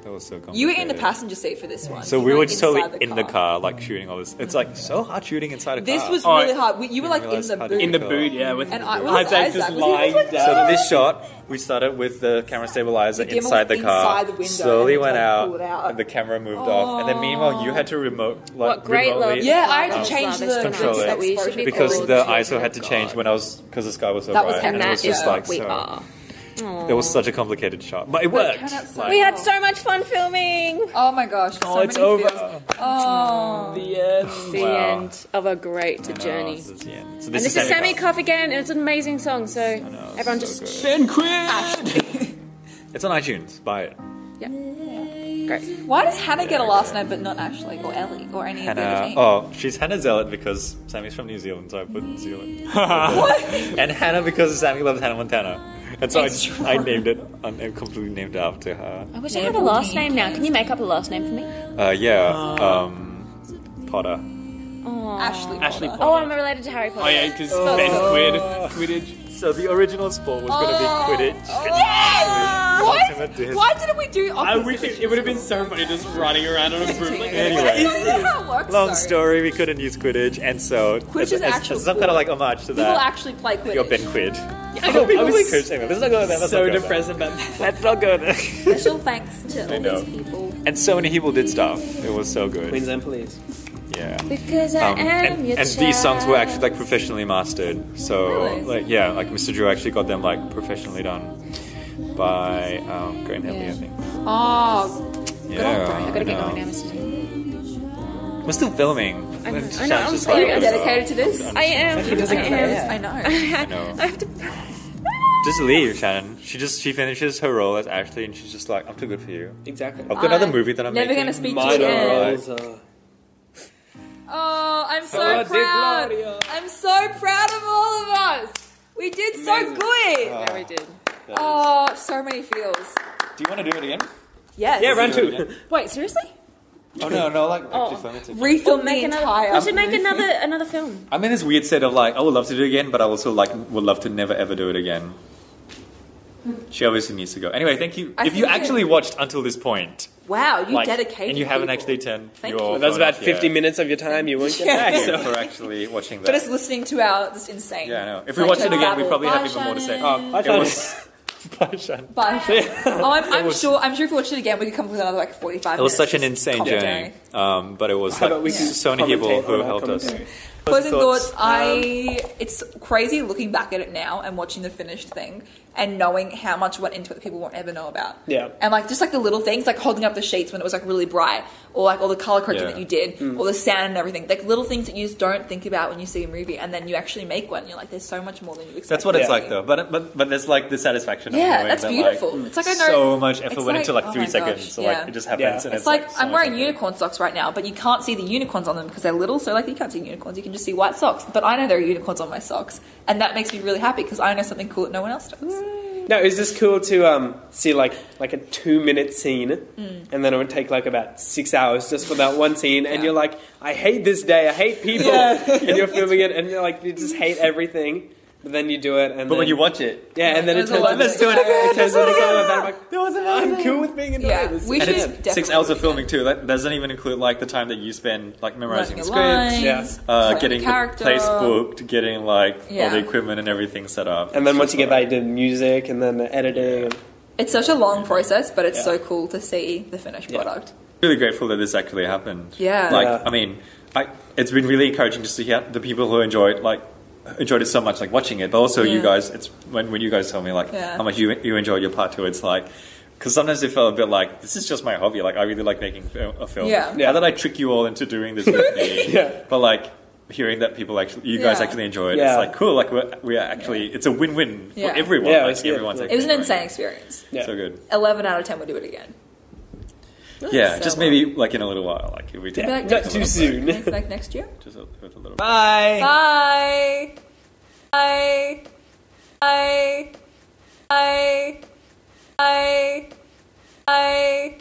Speaker 1: That was so complicated.
Speaker 2: You were in the passenger seat for this one.
Speaker 1: So
Speaker 2: You
Speaker 1: we were just totally
Speaker 2: inside
Speaker 1: in the car, like shooting all this. It's like so hard shooting inside a car.
Speaker 2: This
Speaker 1: car.
Speaker 2: was
Speaker 4: Oh,
Speaker 2: really hard. We- You were like in the boot.
Speaker 4: in the boot, yeah, with
Speaker 2: And I- what was
Speaker 4: Isaac
Speaker 2: Isaac?
Speaker 4: just
Speaker 2: Was he
Speaker 4: lying
Speaker 2: like-
Speaker 1: So
Speaker 4: down.
Speaker 1: this shot, we started with the camera stabilizer
Speaker 2: The
Speaker 1: inside the
Speaker 2: was
Speaker 1: car.
Speaker 2: inside the window
Speaker 1: slowly
Speaker 2: and
Speaker 1: went
Speaker 2: it's like
Speaker 1: out,
Speaker 2: pulled out.
Speaker 1: and the camera moved off. And then meanwhile, you had to remote, like
Speaker 7: What great
Speaker 1: remotely,
Speaker 7: love.
Speaker 2: Yeah, I had to change the
Speaker 1: Control it.
Speaker 7: that we should be
Speaker 1: because the ISO had to change when I was because the sky was so
Speaker 2: That was
Speaker 1: bright,
Speaker 7: And
Speaker 1: and it
Speaker 7: that
Speaker 1: was
Speaker 7: is
Speaker 1: just like
Speaker 7: we
Speaker 1: so.
Speaker 7: Are.
Speaker 1: It was such a complicated shot, but it
Speaker 2: But
Speaker 1: worked.
Speaker 2: so
Speaker 1: Like,
Speaker 7: We had so much fun filming.
Speaker 2: Oh my gosh! So
Speaker 1: oh, it's
Speaker 2: many
Speaker 1: over.
Speaker 2: feels. Oh,
Speaker 4: the end.
Speaker 7: The
Speaker 1: Wow.
Speaker 7: end of a great
Speaker 1: I know,
Speaker 7: journey.
Speaker 1: this is the end. So
Speaker 7: And this is Sammy Cuff again, and it's an amazing song. So
Speaker 1: know,
Speaker 7: everyone
Speaker 1: so
Speaker 7: just
Speaker 1: good.
Speaker 4: Ben quit.
Speaker 1: It's on iTunes. Buy it.
Speaker 7: yeah, great.
Speaker 2: why does Hannah get a last name but not Ashley or Ellie or any of the other
Speaker 1: Hannah.
Speaker 2: team?
Speaker 1: Oh, she's Hannah Zealot because Sammy's from New Zealand, so I put New Zealand. what? and Hannah because Sammy loves Hannah Montana, and so I,
Speaker 2: It's true.
Speaker 1: I named it. I completely named it after her.
Speaker 7: I wish I had a last name now. Can you make up a last name for me?
Speaker 1: Uh, yeah, um, Potter.
Speaker 2: Ashley.
Speaker 4: Ashley
Speaker 2: Potter.
Speaker 4: Potter.
Speaker 7: Oh, I'm related to Harry Potter.
Speaker 4: Oh yeah, because
Speaker 2: So
Speaker 4: Ben
Speaker 2: cool.
Speaker 4: Quid, Quidditch.
Speaker 1: So the original sport was going to be oh. Quidditch. Oh.
Speaker 2: Yes!
Speaker 1: Ultimate
Speaker 2: What?
Speaker 1: Disc.
Speaker 2: Why didn't we do
Speaker 4: I
Speaker 2: opposite?
Speaker 4: wish it, it would have been so funny just running around on a broom. Like,
Speaker 1: Anyway.
Speaker 2: That's not how it works,
Speaker 1: Long
Speaker 2: though.
Speaker 1: story, we couldn't use Quidditch, and so
Speaker 2: Quidditch
Speaker 1: as,
Speaker 2: is
Speaker 1: as-
Speaker 2: actual
Speaker 1: as some kind of like homage to that.
Speaker 2: People
Speaker 1: that,
Speaker 2: actually play Quidditch.
Speaker 1: you're Ben Quid.
Speaker 4: I know, I was
Speaker 1: Coach, anyway, let's not go there. Let's
Speaker 4: so
Speaker 1: not go there.
Speaker 4: depressed about that.
Speaker 1: Let's not go there.
Speaker 2: Special thanks to all these people.
Speaker 1: and so many people did stuff. It was so good.
Speaker 4: Queensland Police.
Speaker 1: Yeah.
Speaker 7: Because I
Speaker 1: Um,
Speaker 7: am
Speaker 1: and
Speaker 7: your
Speaker 1: and these songs were actually like professionally mastered. So
Speaker 2: Really?
Speaker 1: like yeah, like Mr. Drew actually got them like professionally done by um, Graham Henley, I think.
Speaker 2: Oh,
Speaker 1: Yeah,
Speaker 7: I gotta get going now, Mr. Dean.
Speaker 1: We're still filming.
Speaker 7: I know,
Speaker 1: Shannon's
Speaker 7: I know, I'm
Speaker 1: just
Speaker 7: sorry.
Speaker 1: like,
Speaker 2: you're dedicated to this?
Speaker 7: I am.
Speaker 4: She doesn't
Speaker 7: I
Speaker 4: care.
Speaker 7: am.
Speaker 2: I know.
Speaker 1: I know.
Speaker 7: I have to.
Speaker 1: Just leave, Shannon. She just she finishes her role as Ashley, and she's just like, "I'm too good for you."
Speaker 4: Exactly.
Speaker 1: I've got another
Speaker 2: I'm
Speaker 1: movie that I'm
Speaker 2: never
Speaker 1: making.
Speaker 2: gonna speak to you
Speaker 4: Minor
Speaker 2: again.
Speaker 4: Roles are.
Speaker 2: Oh, I'm so
Speaker 4: Oh,
Speaker 2: proud. I'm so proud of all of us. We did so good.
Speaker 7: Yeah, we did.
Speaker 2: Oh, so many feels.
Speaker 1: Do you want to do it again?
Speaker 2: Yes.
Speaker 4: Yeah, round two.
Speaker 7: Wait, seriously?
Speaker 1: Oh no, no, like
Speaker 7: Oh.
Speaker 1: actually film it. too.
Speaker 2: Refilm the
Speaker 7: Make another.
Speaker 2: entire.
Speaker 7: We should make another another film.
Speaker 1: I'm in this weird state of like, I would love to do it again, but I also like would love to never ever do it again. She obviously needs to go. Anyway, thank you.
Speaker 2: I
Speaker 1: if you actually watched until this point,
Speaker 2: Wow, you
Speaker 1: like,
Speaker 2: dedicated.
Speaker 1: and you haven't actually turned
Speaker 2: Thank
Speaker 1: your
Speaker 2: you.
Speaker 4: That's about
Speaker 1: off
Speaker 4: 50
Speaker 1: yet.
Speaker 4: minutes of your time you won't get
Speaker 2: Yeah.
Speaker 4: back.
Speaker 1: Thank you
Speaker 4: So.
Speaker 1: for actually watching that.
Speaker 2: But it's listening to our just insane.
Speaker 1: yeah, I know. If we
Speaker 2: Like
Speaker 1: watch it again, we probably
Speaker 2: Bye,
Speaker 1: have even more to say.
Speaker 2: Oh, Shannon.
Speaker 4: I
Speaker 1: It
Speaker 4: found
Speaker 1: was. Bye, Shan.
Speaker 2: Bye. oh, I'm, I'm
Speaker 1: was-
Speaker 2: sure. I'm sure if we watched it again, we could come up with another like 45.
Speaker 1: It was
Speaker 2: minutes
Speaker 1: such an insane
Speaker 2: commentary.
Speaker 1: journey, um, but it was like
Speaker 4: about we
Speaker 1: so many people who
Speaker 4: on our
Speaker 1: helped us.
Speaker 2: Closing
Speaker 1: Thoughts?
Speaker 2: thoughts. I. It's crazy looking back at it now and watching the finished thing and knowing how much went into it that people won't ever know about.
Speaker 4: Yeah.
Speaker 2: And like just like the little things, like holding up the sheets when it was like really bright, or like all the color correcting
Speaker 1: Yeah.
Speaker 2: that you did,
Speaker 4: Mm.
Speaker 2: or the sound and everything. Like little things that you just don't think about when you see a movie, and then you actually make one. You're like, there's so much more than you expect.
Speaker 1: That's what it's
Speaker 4: Yeah.
Speaker 1: like, though. But but but there's like the satisfaction. of
Speaker 2: Yeah,
Speaker 1: knowing
Speaker 2: that's
Speaker 1: that,
Speaker 2: beautiful.
Speaker 1: Like,
Speaker 2: It's like I know-
Speaker 1: so much effort
Speaker 2: it's
Speaker 1: went into
Speaker 2: like-
Speaker 1: like
Speaker 2: oh
Speaker 1: three seconds.
Speaker 2: gosh,
Speaker 1: so
Speaker 2: yeah.
Speaker 1: like it just happens.
Speaker 4: Yeah.
Speaker 1: And
Speaker 2: It's
Speaker 1: it's,
Speaker 2: like,
Speaker 1: so
Speaker 2: I'm wearing unicorn socks right now, but you can't see the unicorns on them because they're little. So like you can't see unicorns, you can just see white socks. But I know there are unicorns on my socks, and that makes me really happy because I know something cool that no one else does.
Speaker 4: Now, is this cool to um, see like like a two minute scene,
Speaker 2: Mm.
Speaker 4: and then it would take like about six hours just for that one scene, and you're like, I hate this day, I hate people, and you're filming it, and you're like, you just hate everything, but then you do it, and
Speaker 1: But
Speaker 4: then,
Speaker 1: when you watch it,
Speaker 4: yeah, and then it turns
Speaker 2: lot
Speaker 4: into
Speaker 2: of-
Speaker 4: let's do it again. It turns into something like that. I'm like,
Speaker 1: there was
Speaker 4: I'm cool with being in
Speaker 2: Yeah,
Speaker 4: this.
Speaker 2: we
Speaker 1: and
Speaker 2: should
Speaker 1: it's
Speaker 2: definitely
Speaker 1: six hours of
Speaker 2: do
Speaker 1: filming too. That doesn't even include like the time that you spend like memorizing
Speaker 2: Learning
Speaker 1: the
Speaker 2: your
Speaker 1: script,
Speaker 2: lines,
Speaker 4: Yeah.
Speaker 1: uh,
Speaker 2: playing
Speaker 1: getting
Speaker 2: the
Speaker 1: the
Speaker 2: character.
Speaker 1: place booked, getting like all
Speaker 2: Yeah.
Speaker 1: the equipment and everything set up.
Speaker 4: And then once you get back, you do music, and then the editing. And,
Speaker 2: It's such a long process, but it's
Speaker 4: Yeah.
Speaker 2: so cool to see the finished
Speaker 4: Yeah.
Speaker 2: product.
Speaker 1: really grateful that this actually happened.
Speaker 2: Yeah.
Speaker 1: Like,
Speaker 4: Yeah.
Speaker 1: I mean, I, it's been really encouraging just to hear the people who enjoyed like enjoyed it so much, like watching it. But also you guys, it's when when you guys tell me like
Speaker 2: Yeah.
Speaker 1: how much you you enjoyed your part too. It's like. Because sometimes it felt a bit like this is just my hobby. Like I really like making fil- a film.
Speaker 2: Yeah.
Speaker 4: Yeah.
Speaker 1: How did I trick you all into doing this with me?
Speaker 4: Yeah.
Speaker 1: But like hearing that people actually, you guys
Speaker 2: Yeah.
Speaker 1: actually enjoy it.
Speaker 4: Yeah.
Speaker 1: It's like cool. Like we're, we're actually, it's a win-win
Speaker 2: Yeah.
Speaker 1: for everyone.
Speaker 4: Yeah,
Speaker 1: like
Speaker 4: it's good.
Speaker 1: everyone's
Speaker 2: It was an
Speaker 1: actually
Speaker 2: insane experience.
Speaker 4: yeah.
Speaker 1: So good.
Speaker 2: 11 out of 10 would do it again.
Speaker 1: Yeah,
Speaker 2: So
Speaker 1: just maybe um, like in a little while. Like if we take
Speaker 2: Maybe like
Speaker 4: Not too soon.
Speaker 2: like, like next year?
Speaker 1: just a, with a little.
Speaker 4: Bye.
Speaker 2: Bye. Bye. Bye. Bye. Bye. Bye.